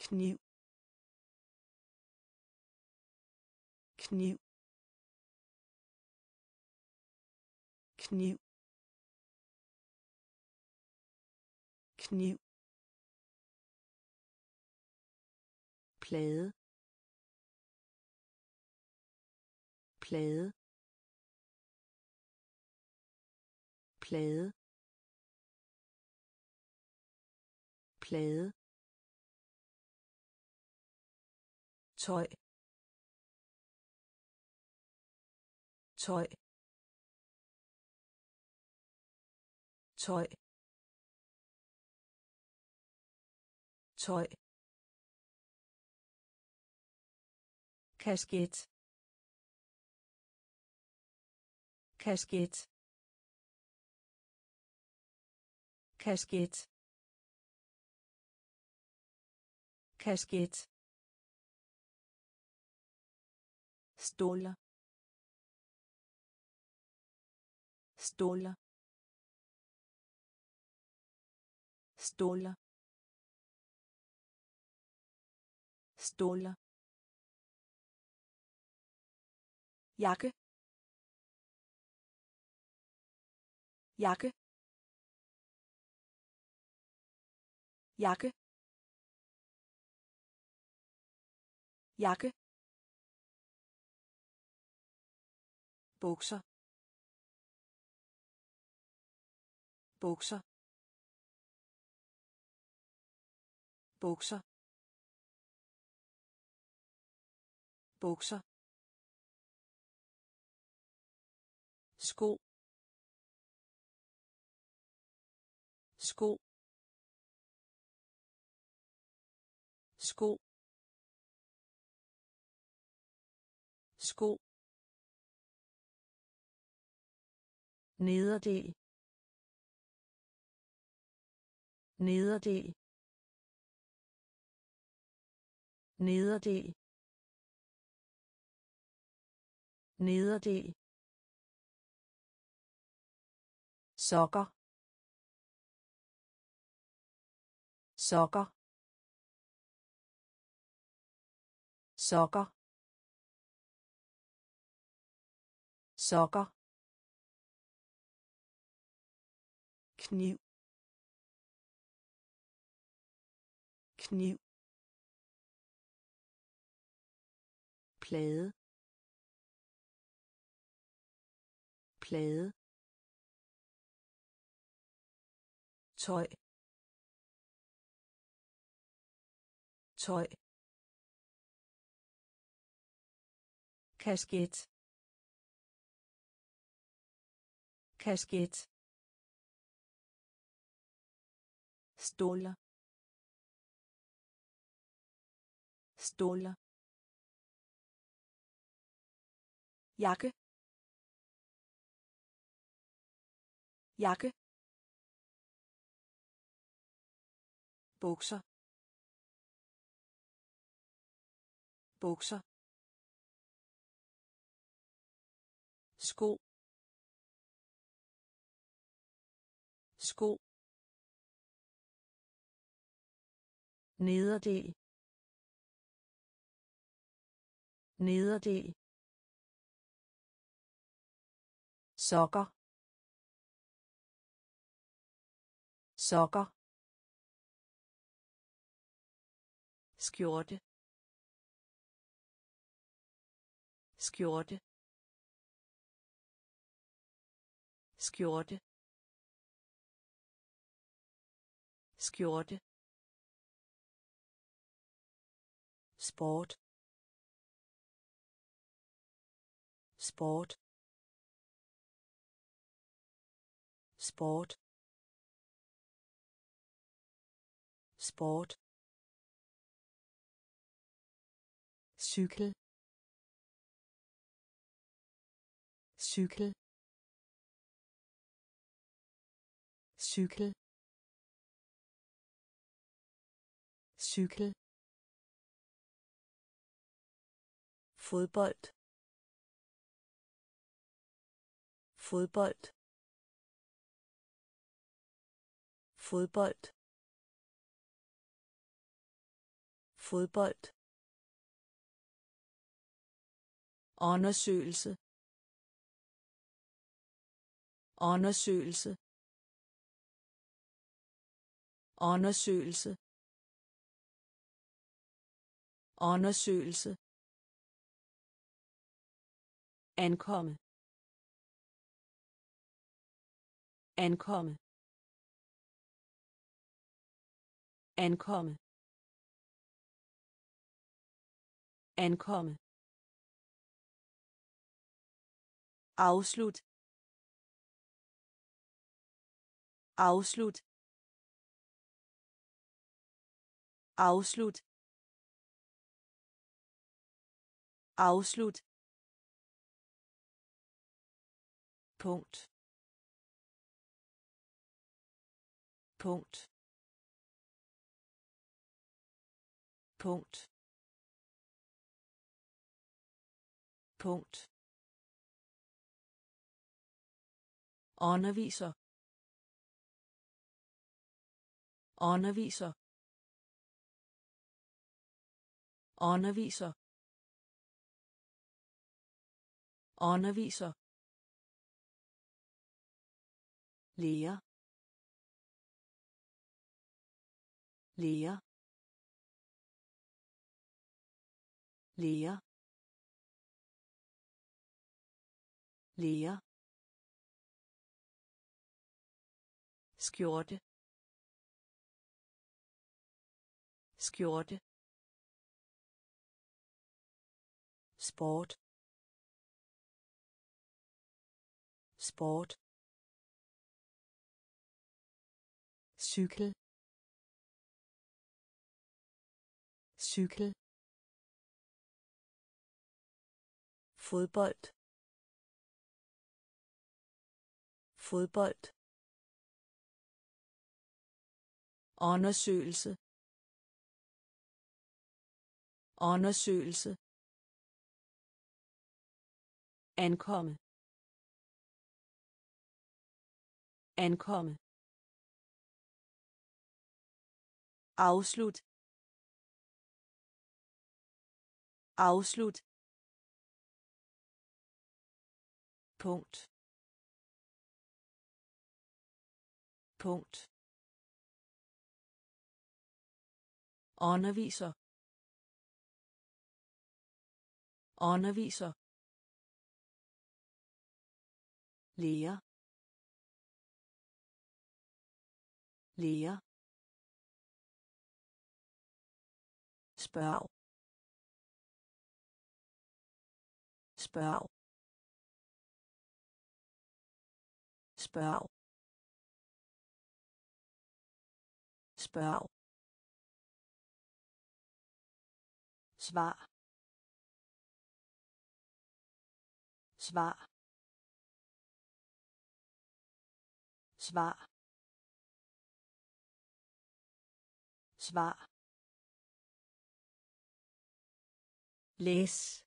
Kniv. Kniv. Kniv. Kniv. Plade. Plade. Plade. Plade. Tøj. Tøj. Tøj. Tøj. Kasket. Kasket. Kasket. Kasket. Stoler stoler stoler stoler jakke. Jakke. Jakke. Jakke bukser. Bukser. Bukser. Bukser. Sko. Sko. Sko. Sko. Nederdel nederdel nederdel nederdel sokker. Sokker. Sokker. Sokker. Kniv. Kniv. Plade. Plade. Tøj. Tøj. Kasket. Kasket. Stoler stoler jakke. Jakke. Bukser. Bukser. Sko. Sko. Nederdel nederdel sokker. Sokker. Skjorte. Skjorte. Skjorte. Skjorte. Sport. Sport. Sport. Sport. Cykel. Cykel. Cykel. Cykel. Fodbold. Fodbold. Fodbold. Fodbold. Undersøgelse. Undersøgelse. Undersøgelse. Undersøgelse ankomme. Ankomme. Ankomme. Ankomme. Afslut. Afslut. Afslut. Afslut. Punkt. Punkt. Punkt. Punkt. Underviser. Underviser. Underviser. Underviser. Lære. Lære. Lære. Lære. Skjorte. Skjorte. Sport. Sport. Cykel. Cykel. Fodbold. Fodbold. Undersøgelse. Undersøgelse. Ankomme. Ankomme. Afslut. Afslut. Punkt. Punkt. Underviser. Underviser. Lærer. Lærer. Spørg spørg spørg spørg svar svar svar svar læs.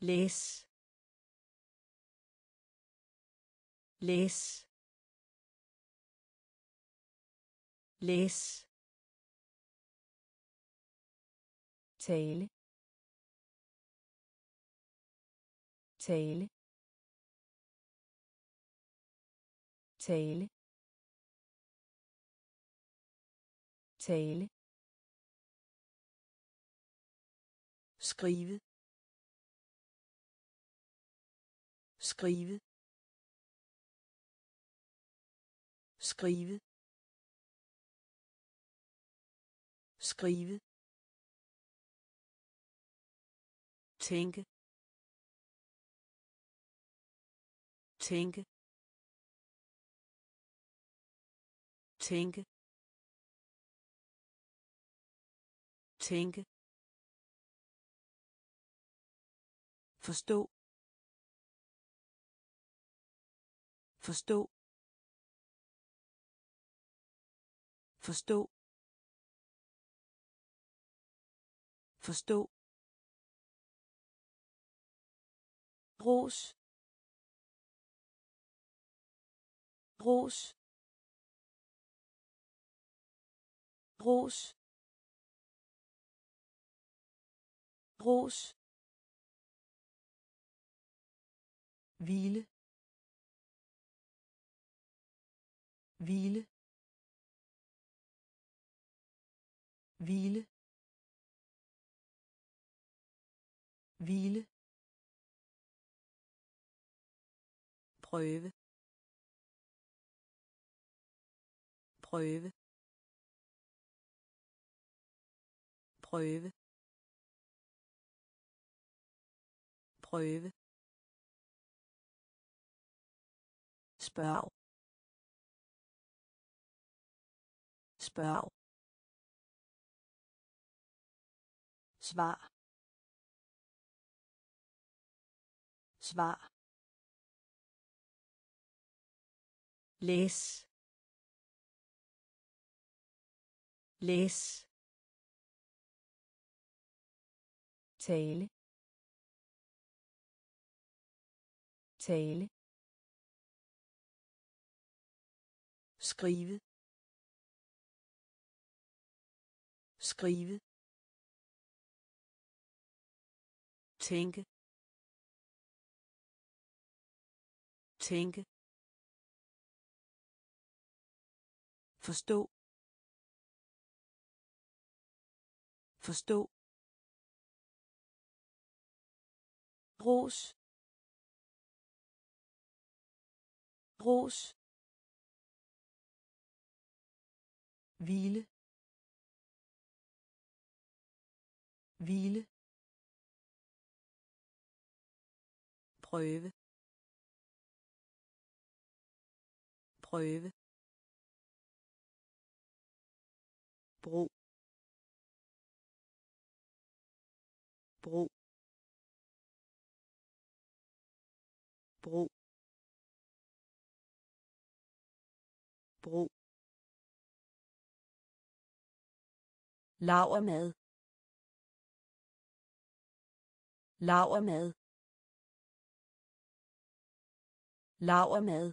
Læs. Læs. Læs. Tale. Tale. Tale. Tale skrive. Skrive. Skrive. Skrive. Tænke. Tænke. Tænke. Tænke. Forstå. Forstå. Forstå. Forstå. Ros. Ros. Ros. Ros. Hvile. Hvile. Hvile. Hvile. Prøve. Prøve. Prøve. Prøve. Spørg. Spørg. Svar. Svar. Læs. Læs. Tale. Tale. Skrive. Skrive. Tænke. Tænke. Forstå. Forstå. Ros. Ros. Hvile. Hvile. Prøve. Prøve. Bro bro bro bro Lavermad. Lavermad. Lavermad.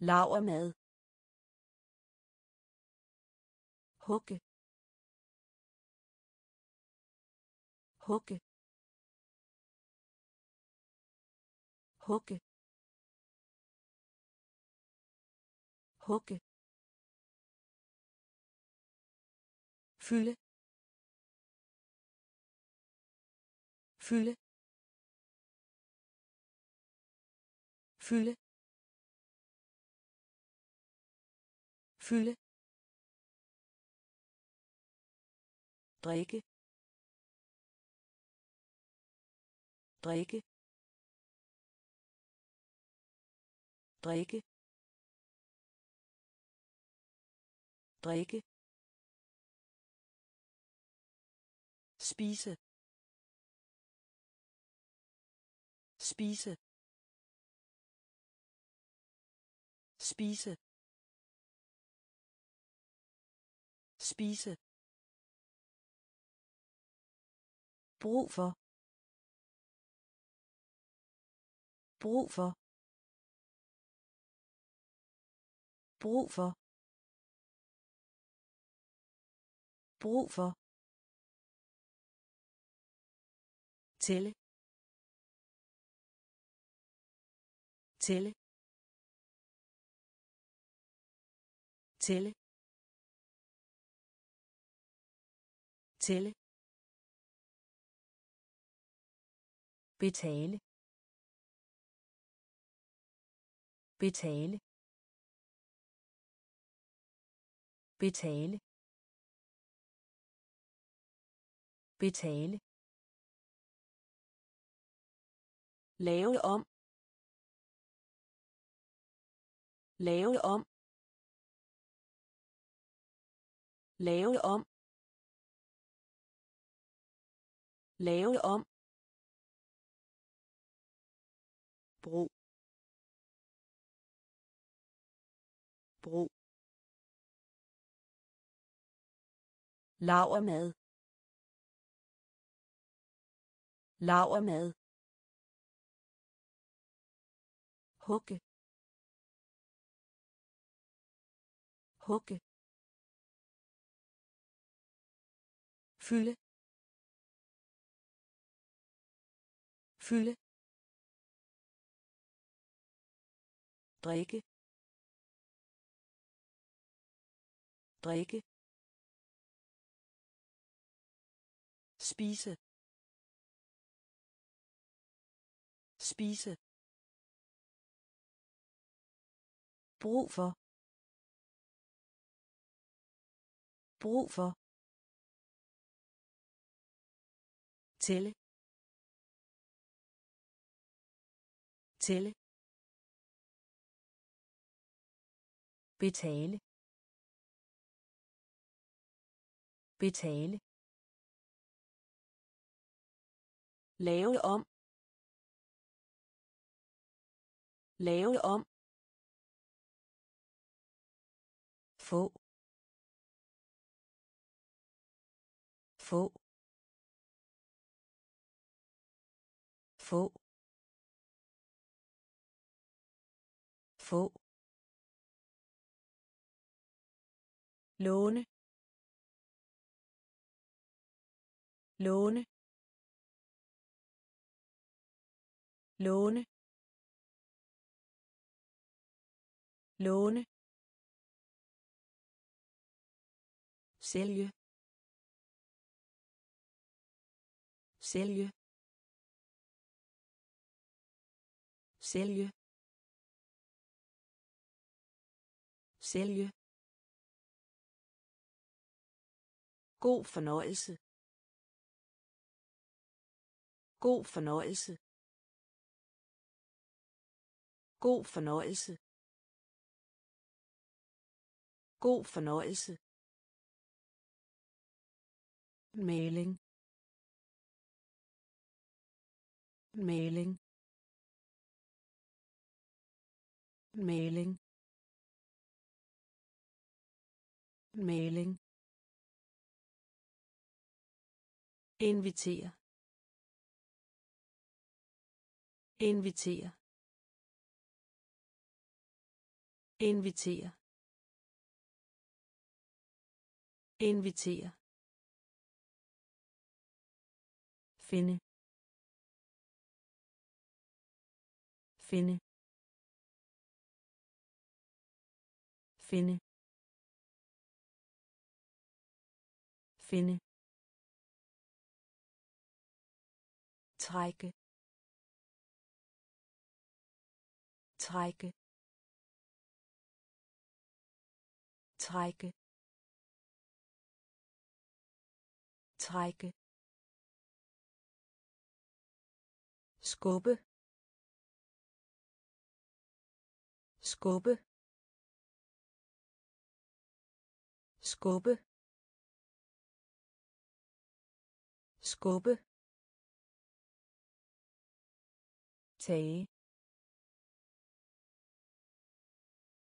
Lavermad. hugge hugge hugge hugge fylde. Fylde. Fylde. Fylde. Drikke. Drikke. Drikke. Drikke. Spise. Spise. Spise. Spise. Brug for. Brug for. Brug for. Brug for. Tælle. Tælle. Tælle. Tælle. Betale. Betale. Betale. Betale. Lave om. Lave om. Lave om. Lave om. Bro bro lavermad lavermad hugge hugge fylde fylde drikke drikke spise spise. Brug for. Brug for. Tælle. Tælle. Betale. Betale. Lave om. Lave om. Få. Få. Få. Få. Låne. Låne. Låne. Låne sælge. Sælge. Sælge. Sælge. God fornøjelse. God fornøjelse. God fornøjelse. God fornøjelse mailing mailing mailing mailing invitere. Invitere. Invitere. Invitere. Finde. Finde. Finde. Finde. Trække. Trække. Trække. Trække. Skubbe. Skubbe. Skubbe. Skubbe. Tage.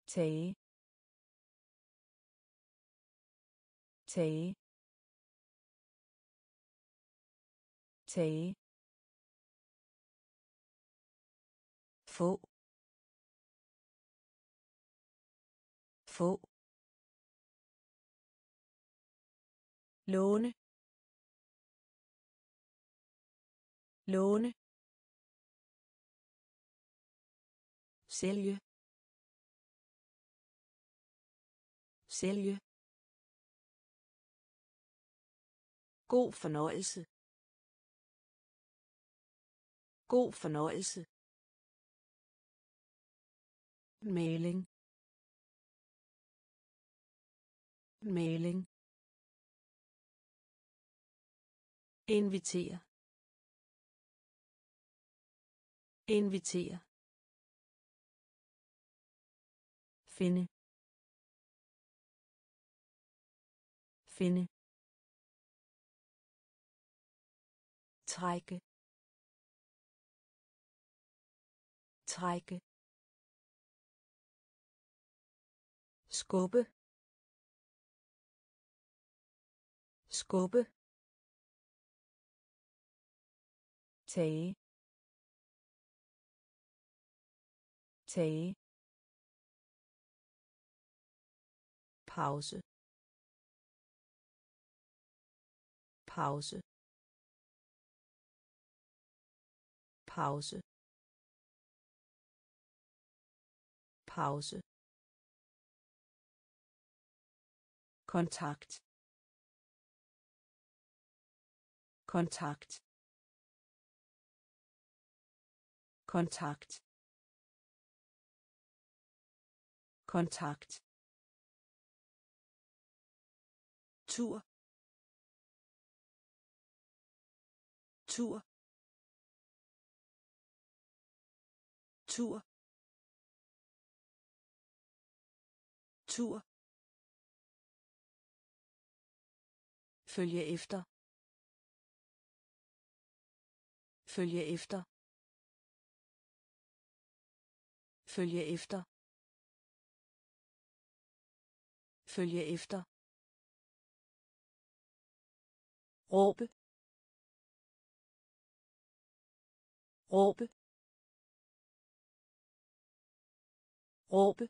Tage. Tage. Tage. Få. Få. Låne. Låne. Sælge. Sælge. God fornøjelse. God fornøjelse. Mailing. Mailing. Invitere. Invitere. Finde. Finde. trække trække skubbe. Skubbe. Tage. Tage. Pause. Pause. Pause. Pause. Kontakt. Kontakt. Kontakt. Kontakt. Tur tur tur tur følge efter. Følge efter. Følge efter. Følge efter. Råbe. Råbe. Råbe.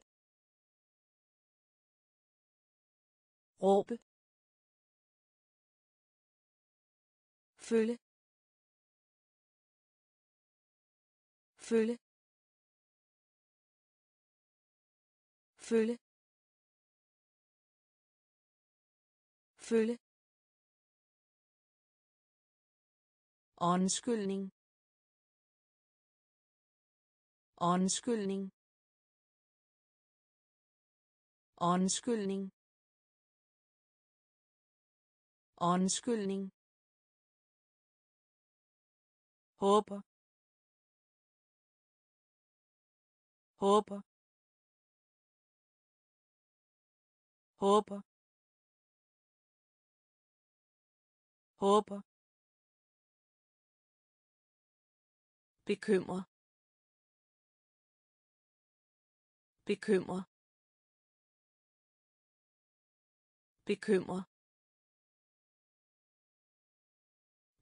Råbe. Følge følge følge følge Undskyldning. Undskyldning. Undskyldning. Undskyldning håber håber håber håber bekymre bekymre bekymre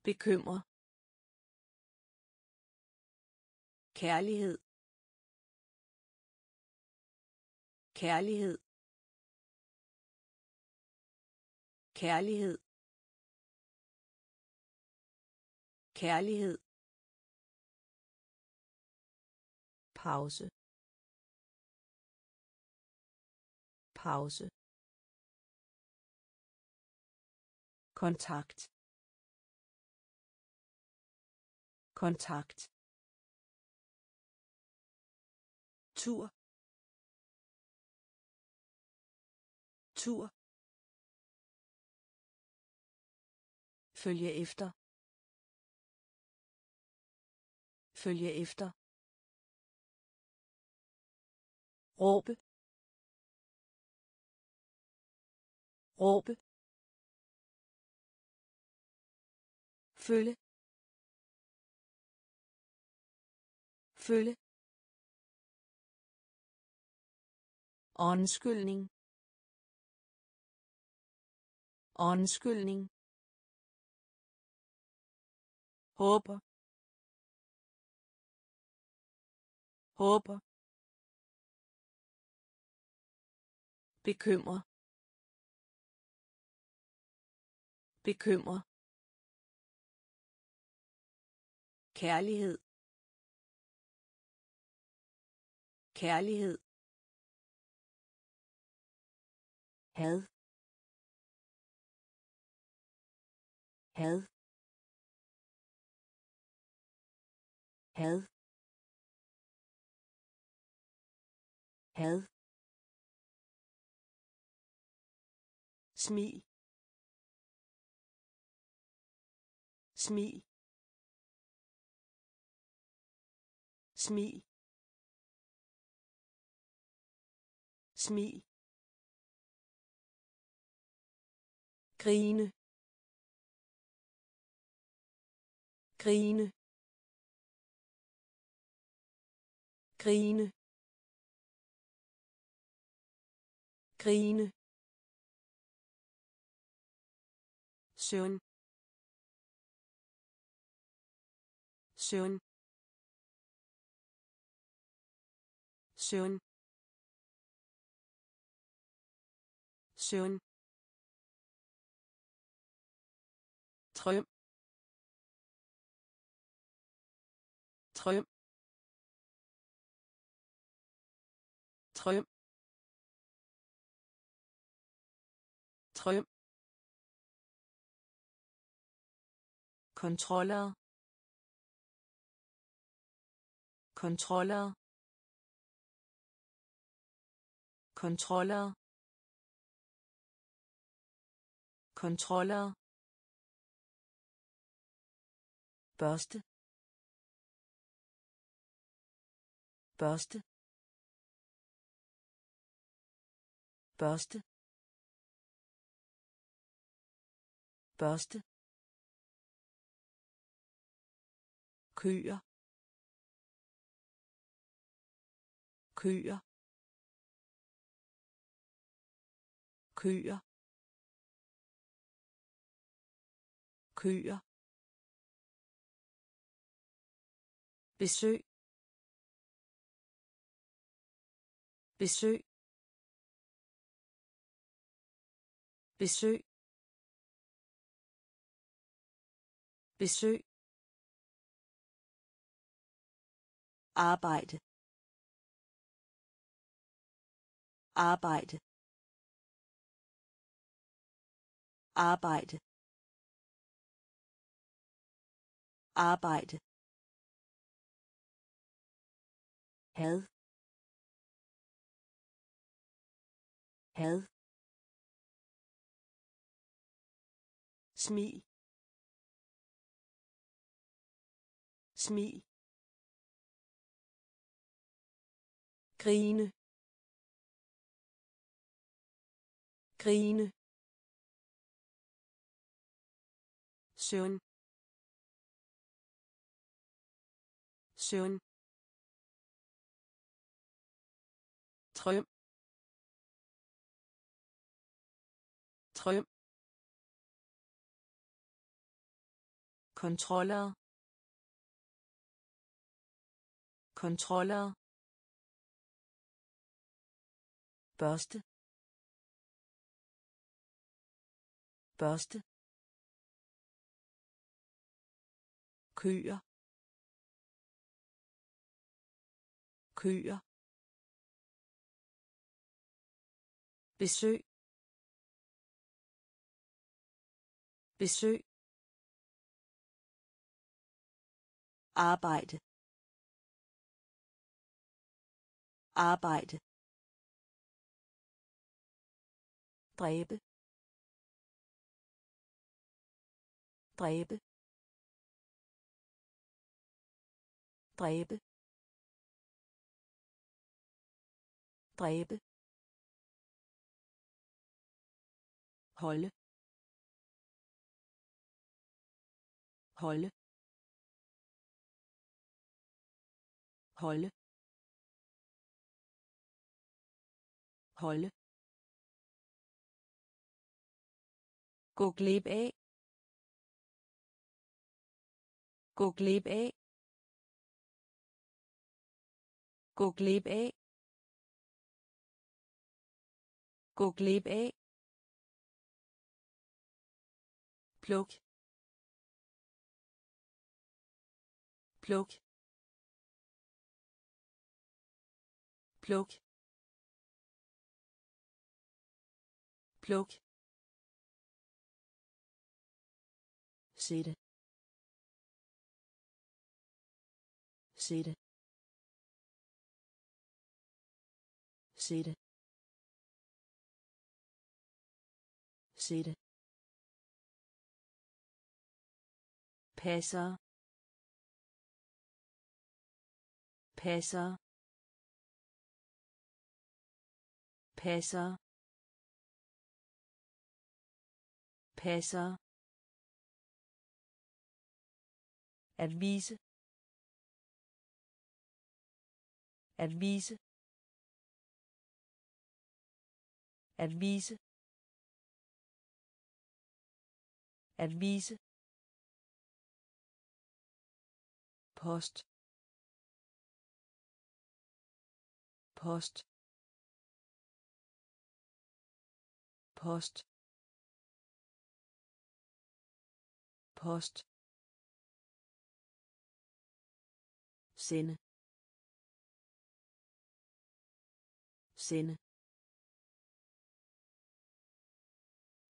bekymre kærlighed. Kærlighed. Kærlighed. Kærlighed. Pause. Pause. Kontakt. Kontakt. Tur. Tur. Følge efter. Følge efter. Råbe. Råbe. Følge. Følge. Undskyldning. Undskyldning. håber. Håber. Bekymre bekymre kærlighed. Kærlighed. Had had had had. Smil. Smil. Smil. Smil. Grine. Grine. Grine. Grine. Søvn. Søvn. Søvn. Søvn. Trøm. Trøm. Trøm. Trøm. kontroller kontroller kontroller kontroller børste. Børste. Børste. Børste. Køer. Køer. Køer. Køer. Besøg. Besøg. Besøg. Besøg. Arbejde. Arbejde. Arbejde. Arbejde had. Had. Smil. Smil. Grine. Grine. Søn søn Trøm. Trøm. kontroller kontroller børste. Børste. Køer. Køer. Besøg. Besøg. Arbejde. Arbejde. Dræbe. Dræbe. Dræbe. Dræbe. Holde. Holde. Holde. Holde. Gå glip af. Gå glip af. Gå glip af. Gå glip af. Pluk. Pluk. Pluk. Pluk. Sætte. Sætte. Sætte. Sætte. Passer. Passer. Passer. Passer. At vise. At vise. At vise. At vise. Post post post post. Sende sende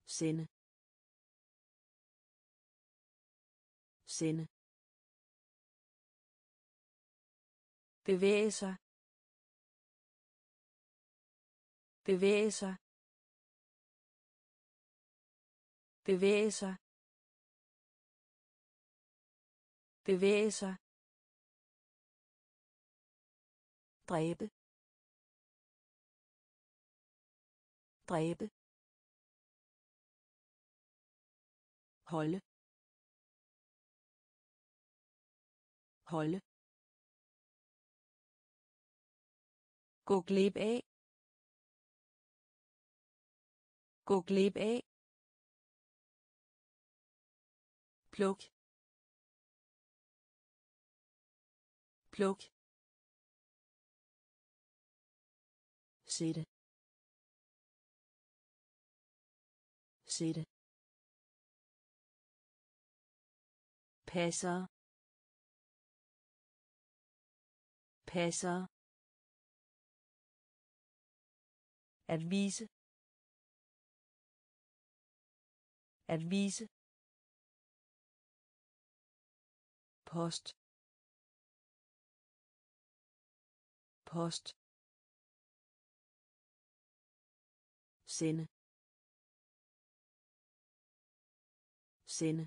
sende sende bevæge sig. Bevæge sig. Bevæge sig. Bevæge sig. Dræbe. Dræbe. Holde. Holde. Gå glip af. Gå glip af. Pluk. Pluk. Sætte. Sætte. Passer. Passer. At vise. At vise. Post. Post. Sende. Sende.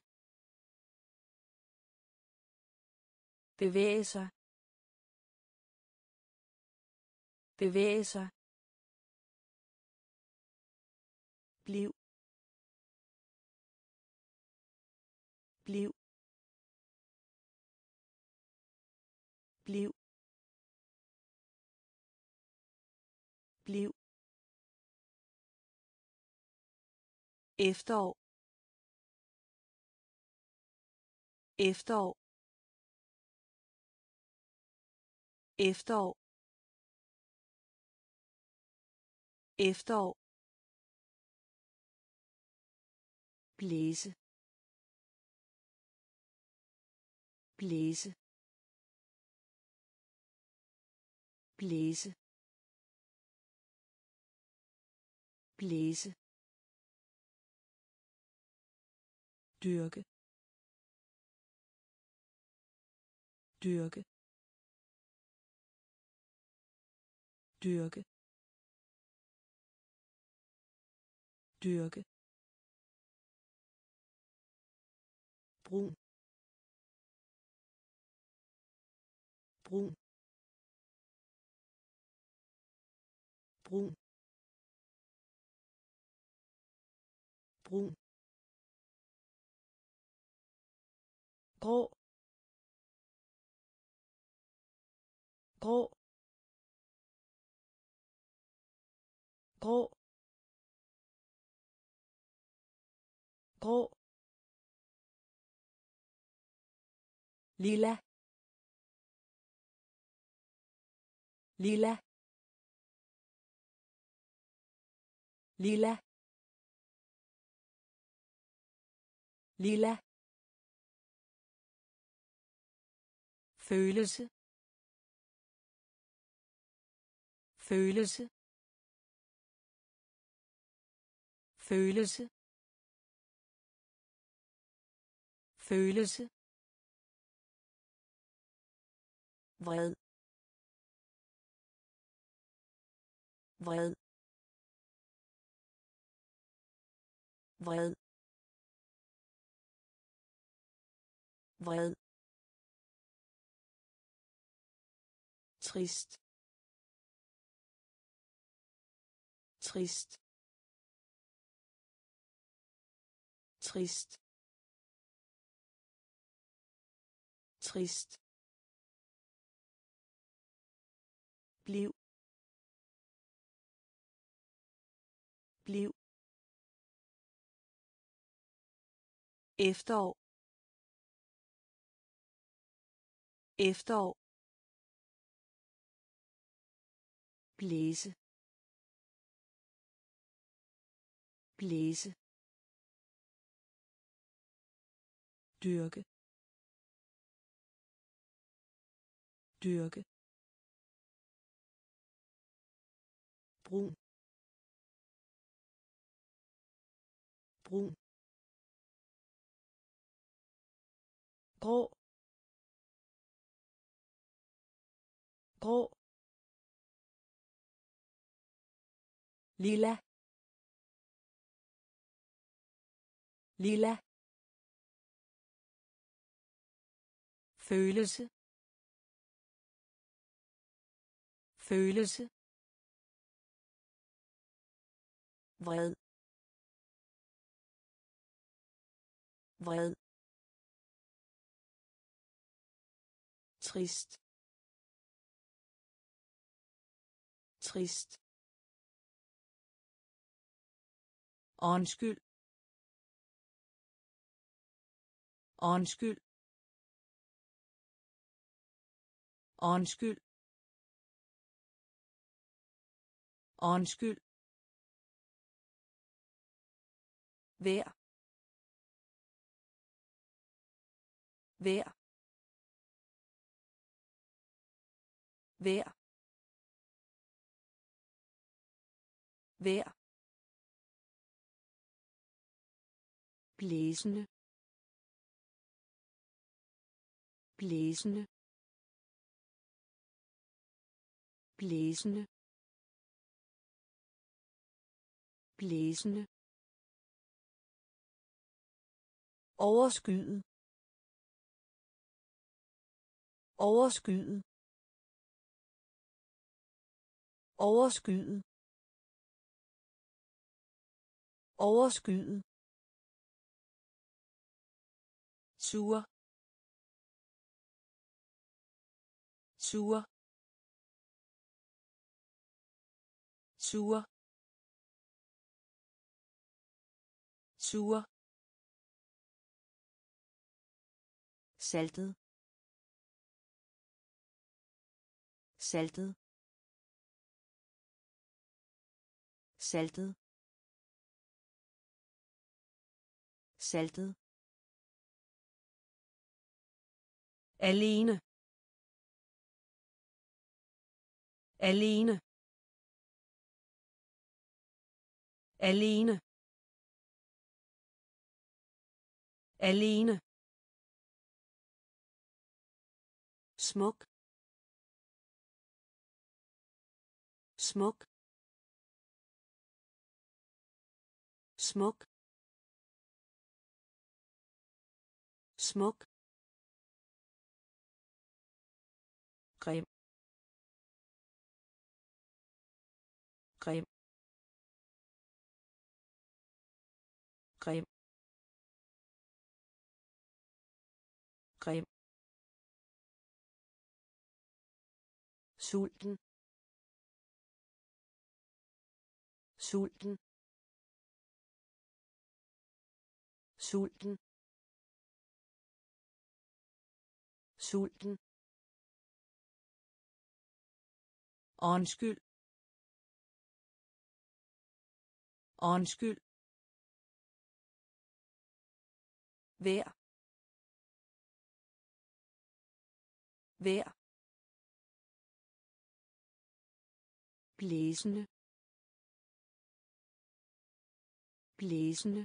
Bevæge sig. Bevæge sig. Bliv. Bliv. Bliv. Bliv. Efterår. Efterår. Efterår. Efterår. Blæse. Blæse. Blæse. Blæse. Dyrke. Dyrke. Dyrke. Dyrke. Brun brun brun brun grå grå grå grå lilla lilla lilla lilla følelse. Følelse. Følelse. Følelse vred. Vred. Vred. Vred. Trist. Trist. Trist. Trist. Bliv. Bliv. Efterår. Efterår. Blæse. Blæse. Dyrke. Dyrke. Brun brun grå. Grå. Lilla. Lilla. Følelse. Følelse. Vred. Vred. Trist. Trist. Undskyld. Undskyld. Undskyld. Undskyld. Vær vær vær vær blæsende. Blæsende. Blæsende. Blæsende overskyet overskyet overskyet overskyet sur sur sur sur saltet. Saltet. Saltet. Saltet. Alene. Alene. Alene. Alene. Smuk smuk smuk smuk grim grim grim grim sulten. Sulten. Sulten. Sulten. Undskyld. Undskyld. Vær. Vær. Blæsende. Blæsende.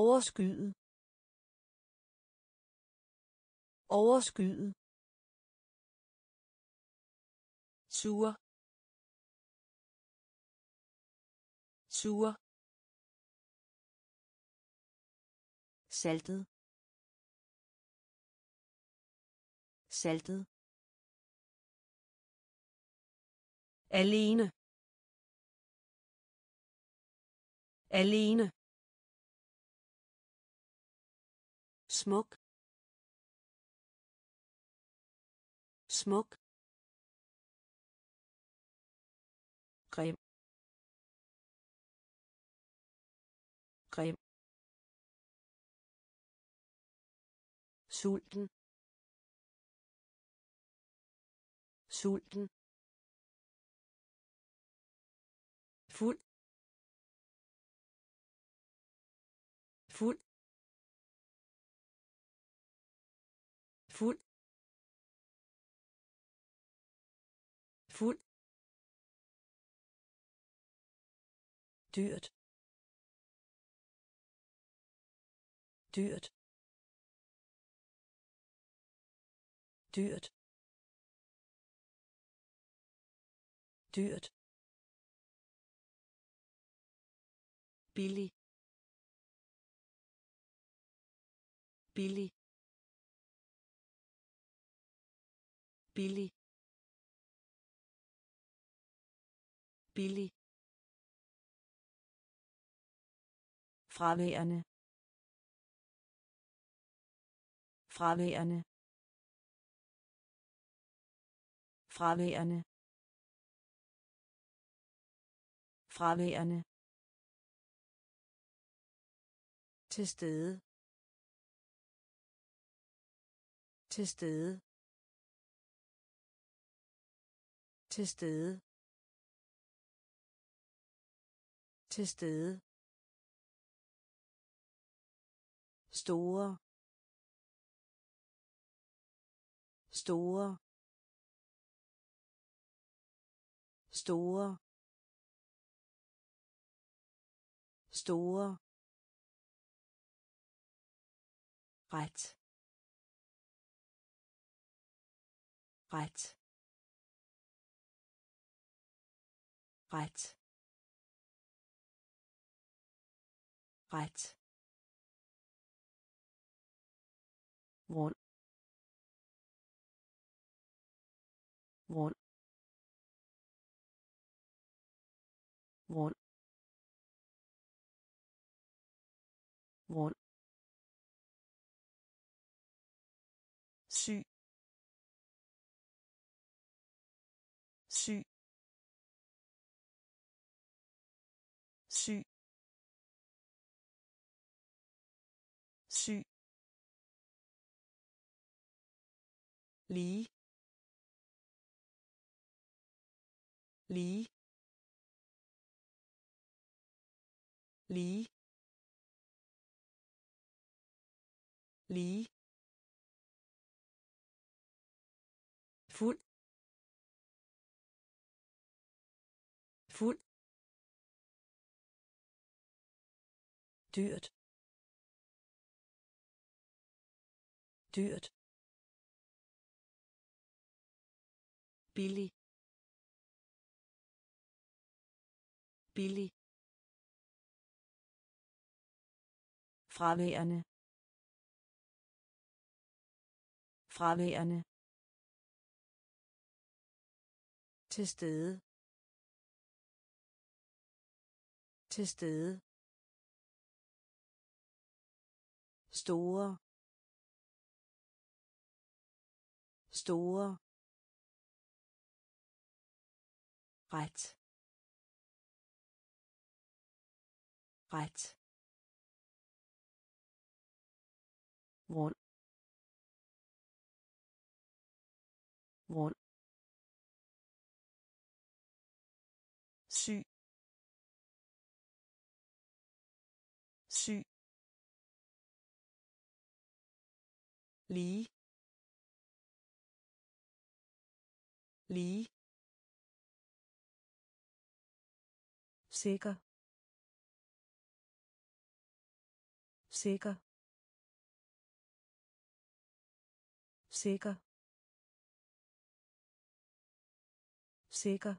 Overskyet. Overskyet. Sur sur saltet. Saltet. Alene. Alene. Smuk. Smuk. Grim. Grim. Sulten. Sulten. Fuld fuld fuld fuld dyrt dyrt dyrt dyrt billig. Billig. Billig. Billig. Fraværende. Fraværende. Fraværende. Fraværende. Til stede. Til stede. Til stede. Til stede. Store. Store. Store. Store. ret. Ret. Ret. Ret. Grund grund grund grund lige. Lige. Lige. Lige. Fuld. Fuld. Dyrt. Dyrt. Billig. Billig. Fraværende. Fraværende. Til stede. Til stede. Store. Store. Ret. Ret. Grund grund syg. Syg. Lige. Lige. Sikker. Sikker. Sikker. Sikker.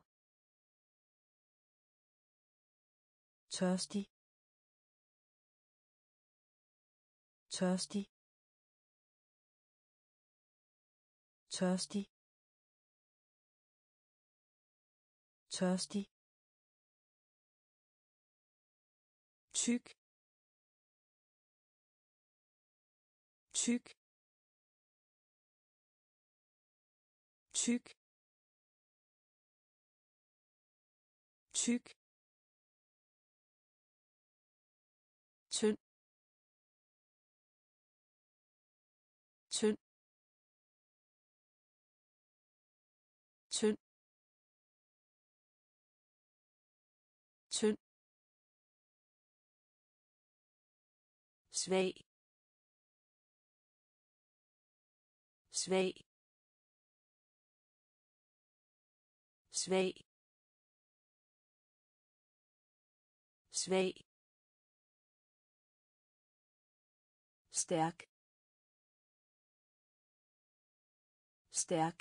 Tørstig. Tørstig. Tørstig. Tørstig. Tyk tyk tyk tyk svag svag svag svag stærk stærk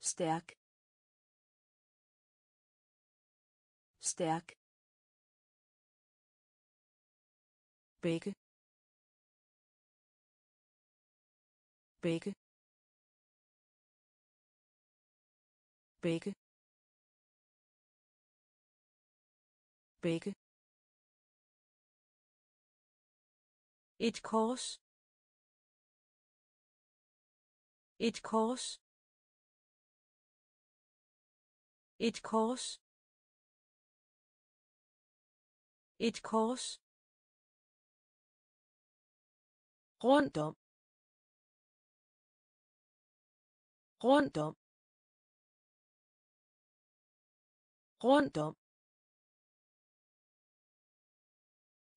stærk stærk begge begge begge begge et kors. Et kors. Et kors. Et kors. Rundt om. Rundt om. Rundt om.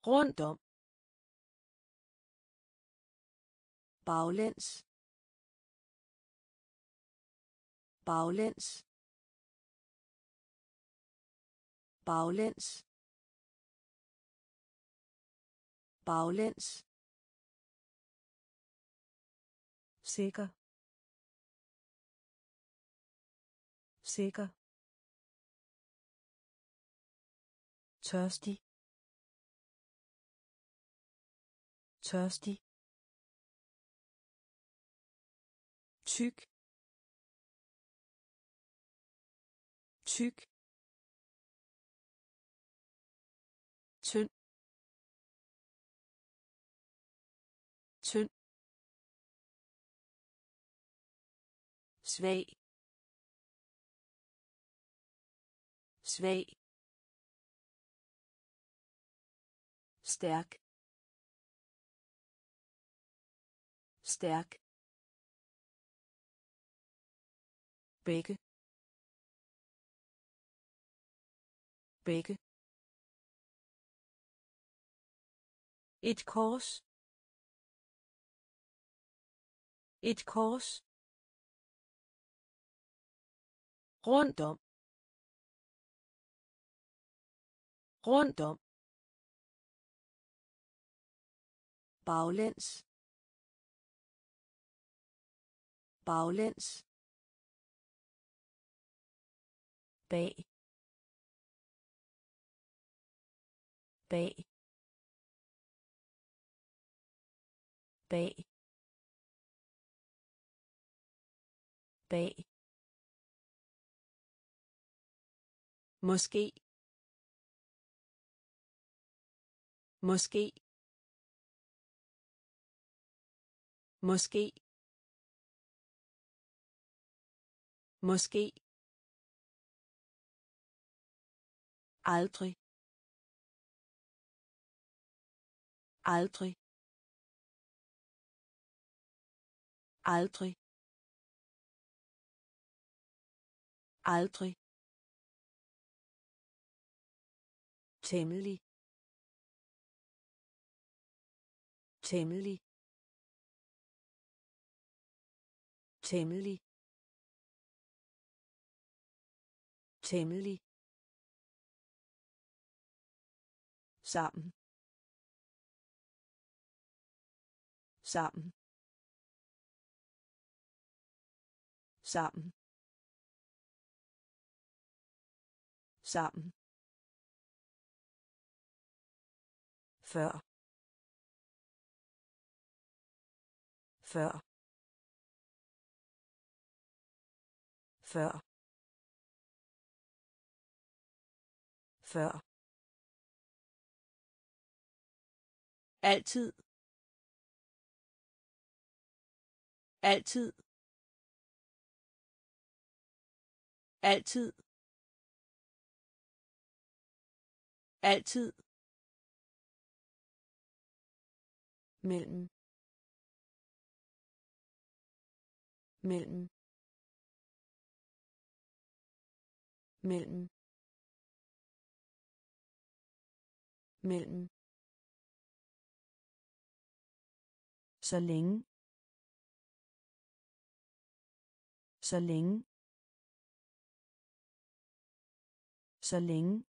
Rundt om. Baglæns. Baglæns. Baglæns. Baglæns. Sikker. Sikker. Tørstig. Tørstig. Tyk. Tyk. Svag. Svag. Stærk. Stærk. Begge begge et kors. Et kors. Rundt om. Rundt om. Baglæns. Baglæns. Bag. Bag. Bag. Bag. Måske. Måske. Måske. Måske. Aldrig. Aldrig. Aldrig. Aldrig. Temmelig. Temmelig. Temmelig. Temmelig. Sammen. Sammen. Sammen. Sammen. Før. Før. Før. Før. Altid. Altid. Altid. Altid. Mellem mellem mellem mellem. Så længe. Så længe. Så længe.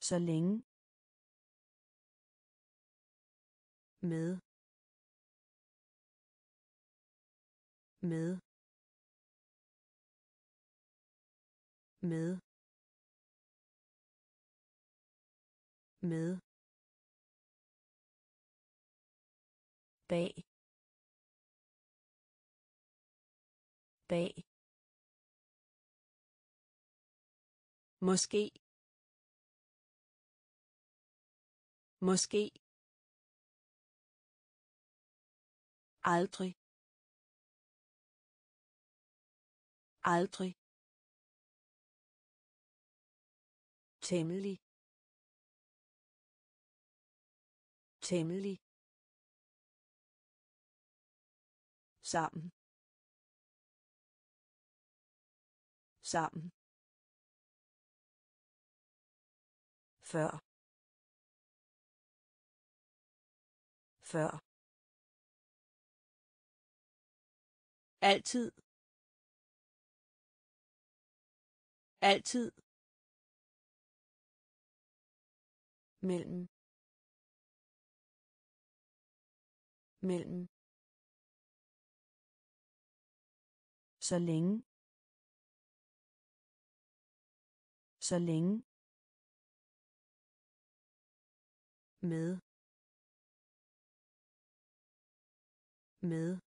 Så længe. Med. Med. Med. Med. Bag. Bag. Måske. Måske. Aldrig. Aldrig. Temmelig. Temmelig. Sammen. Sammen. Før. Før. Altid. Altid. Mellem. Mellem. Så længe. Så længe. Med. Med.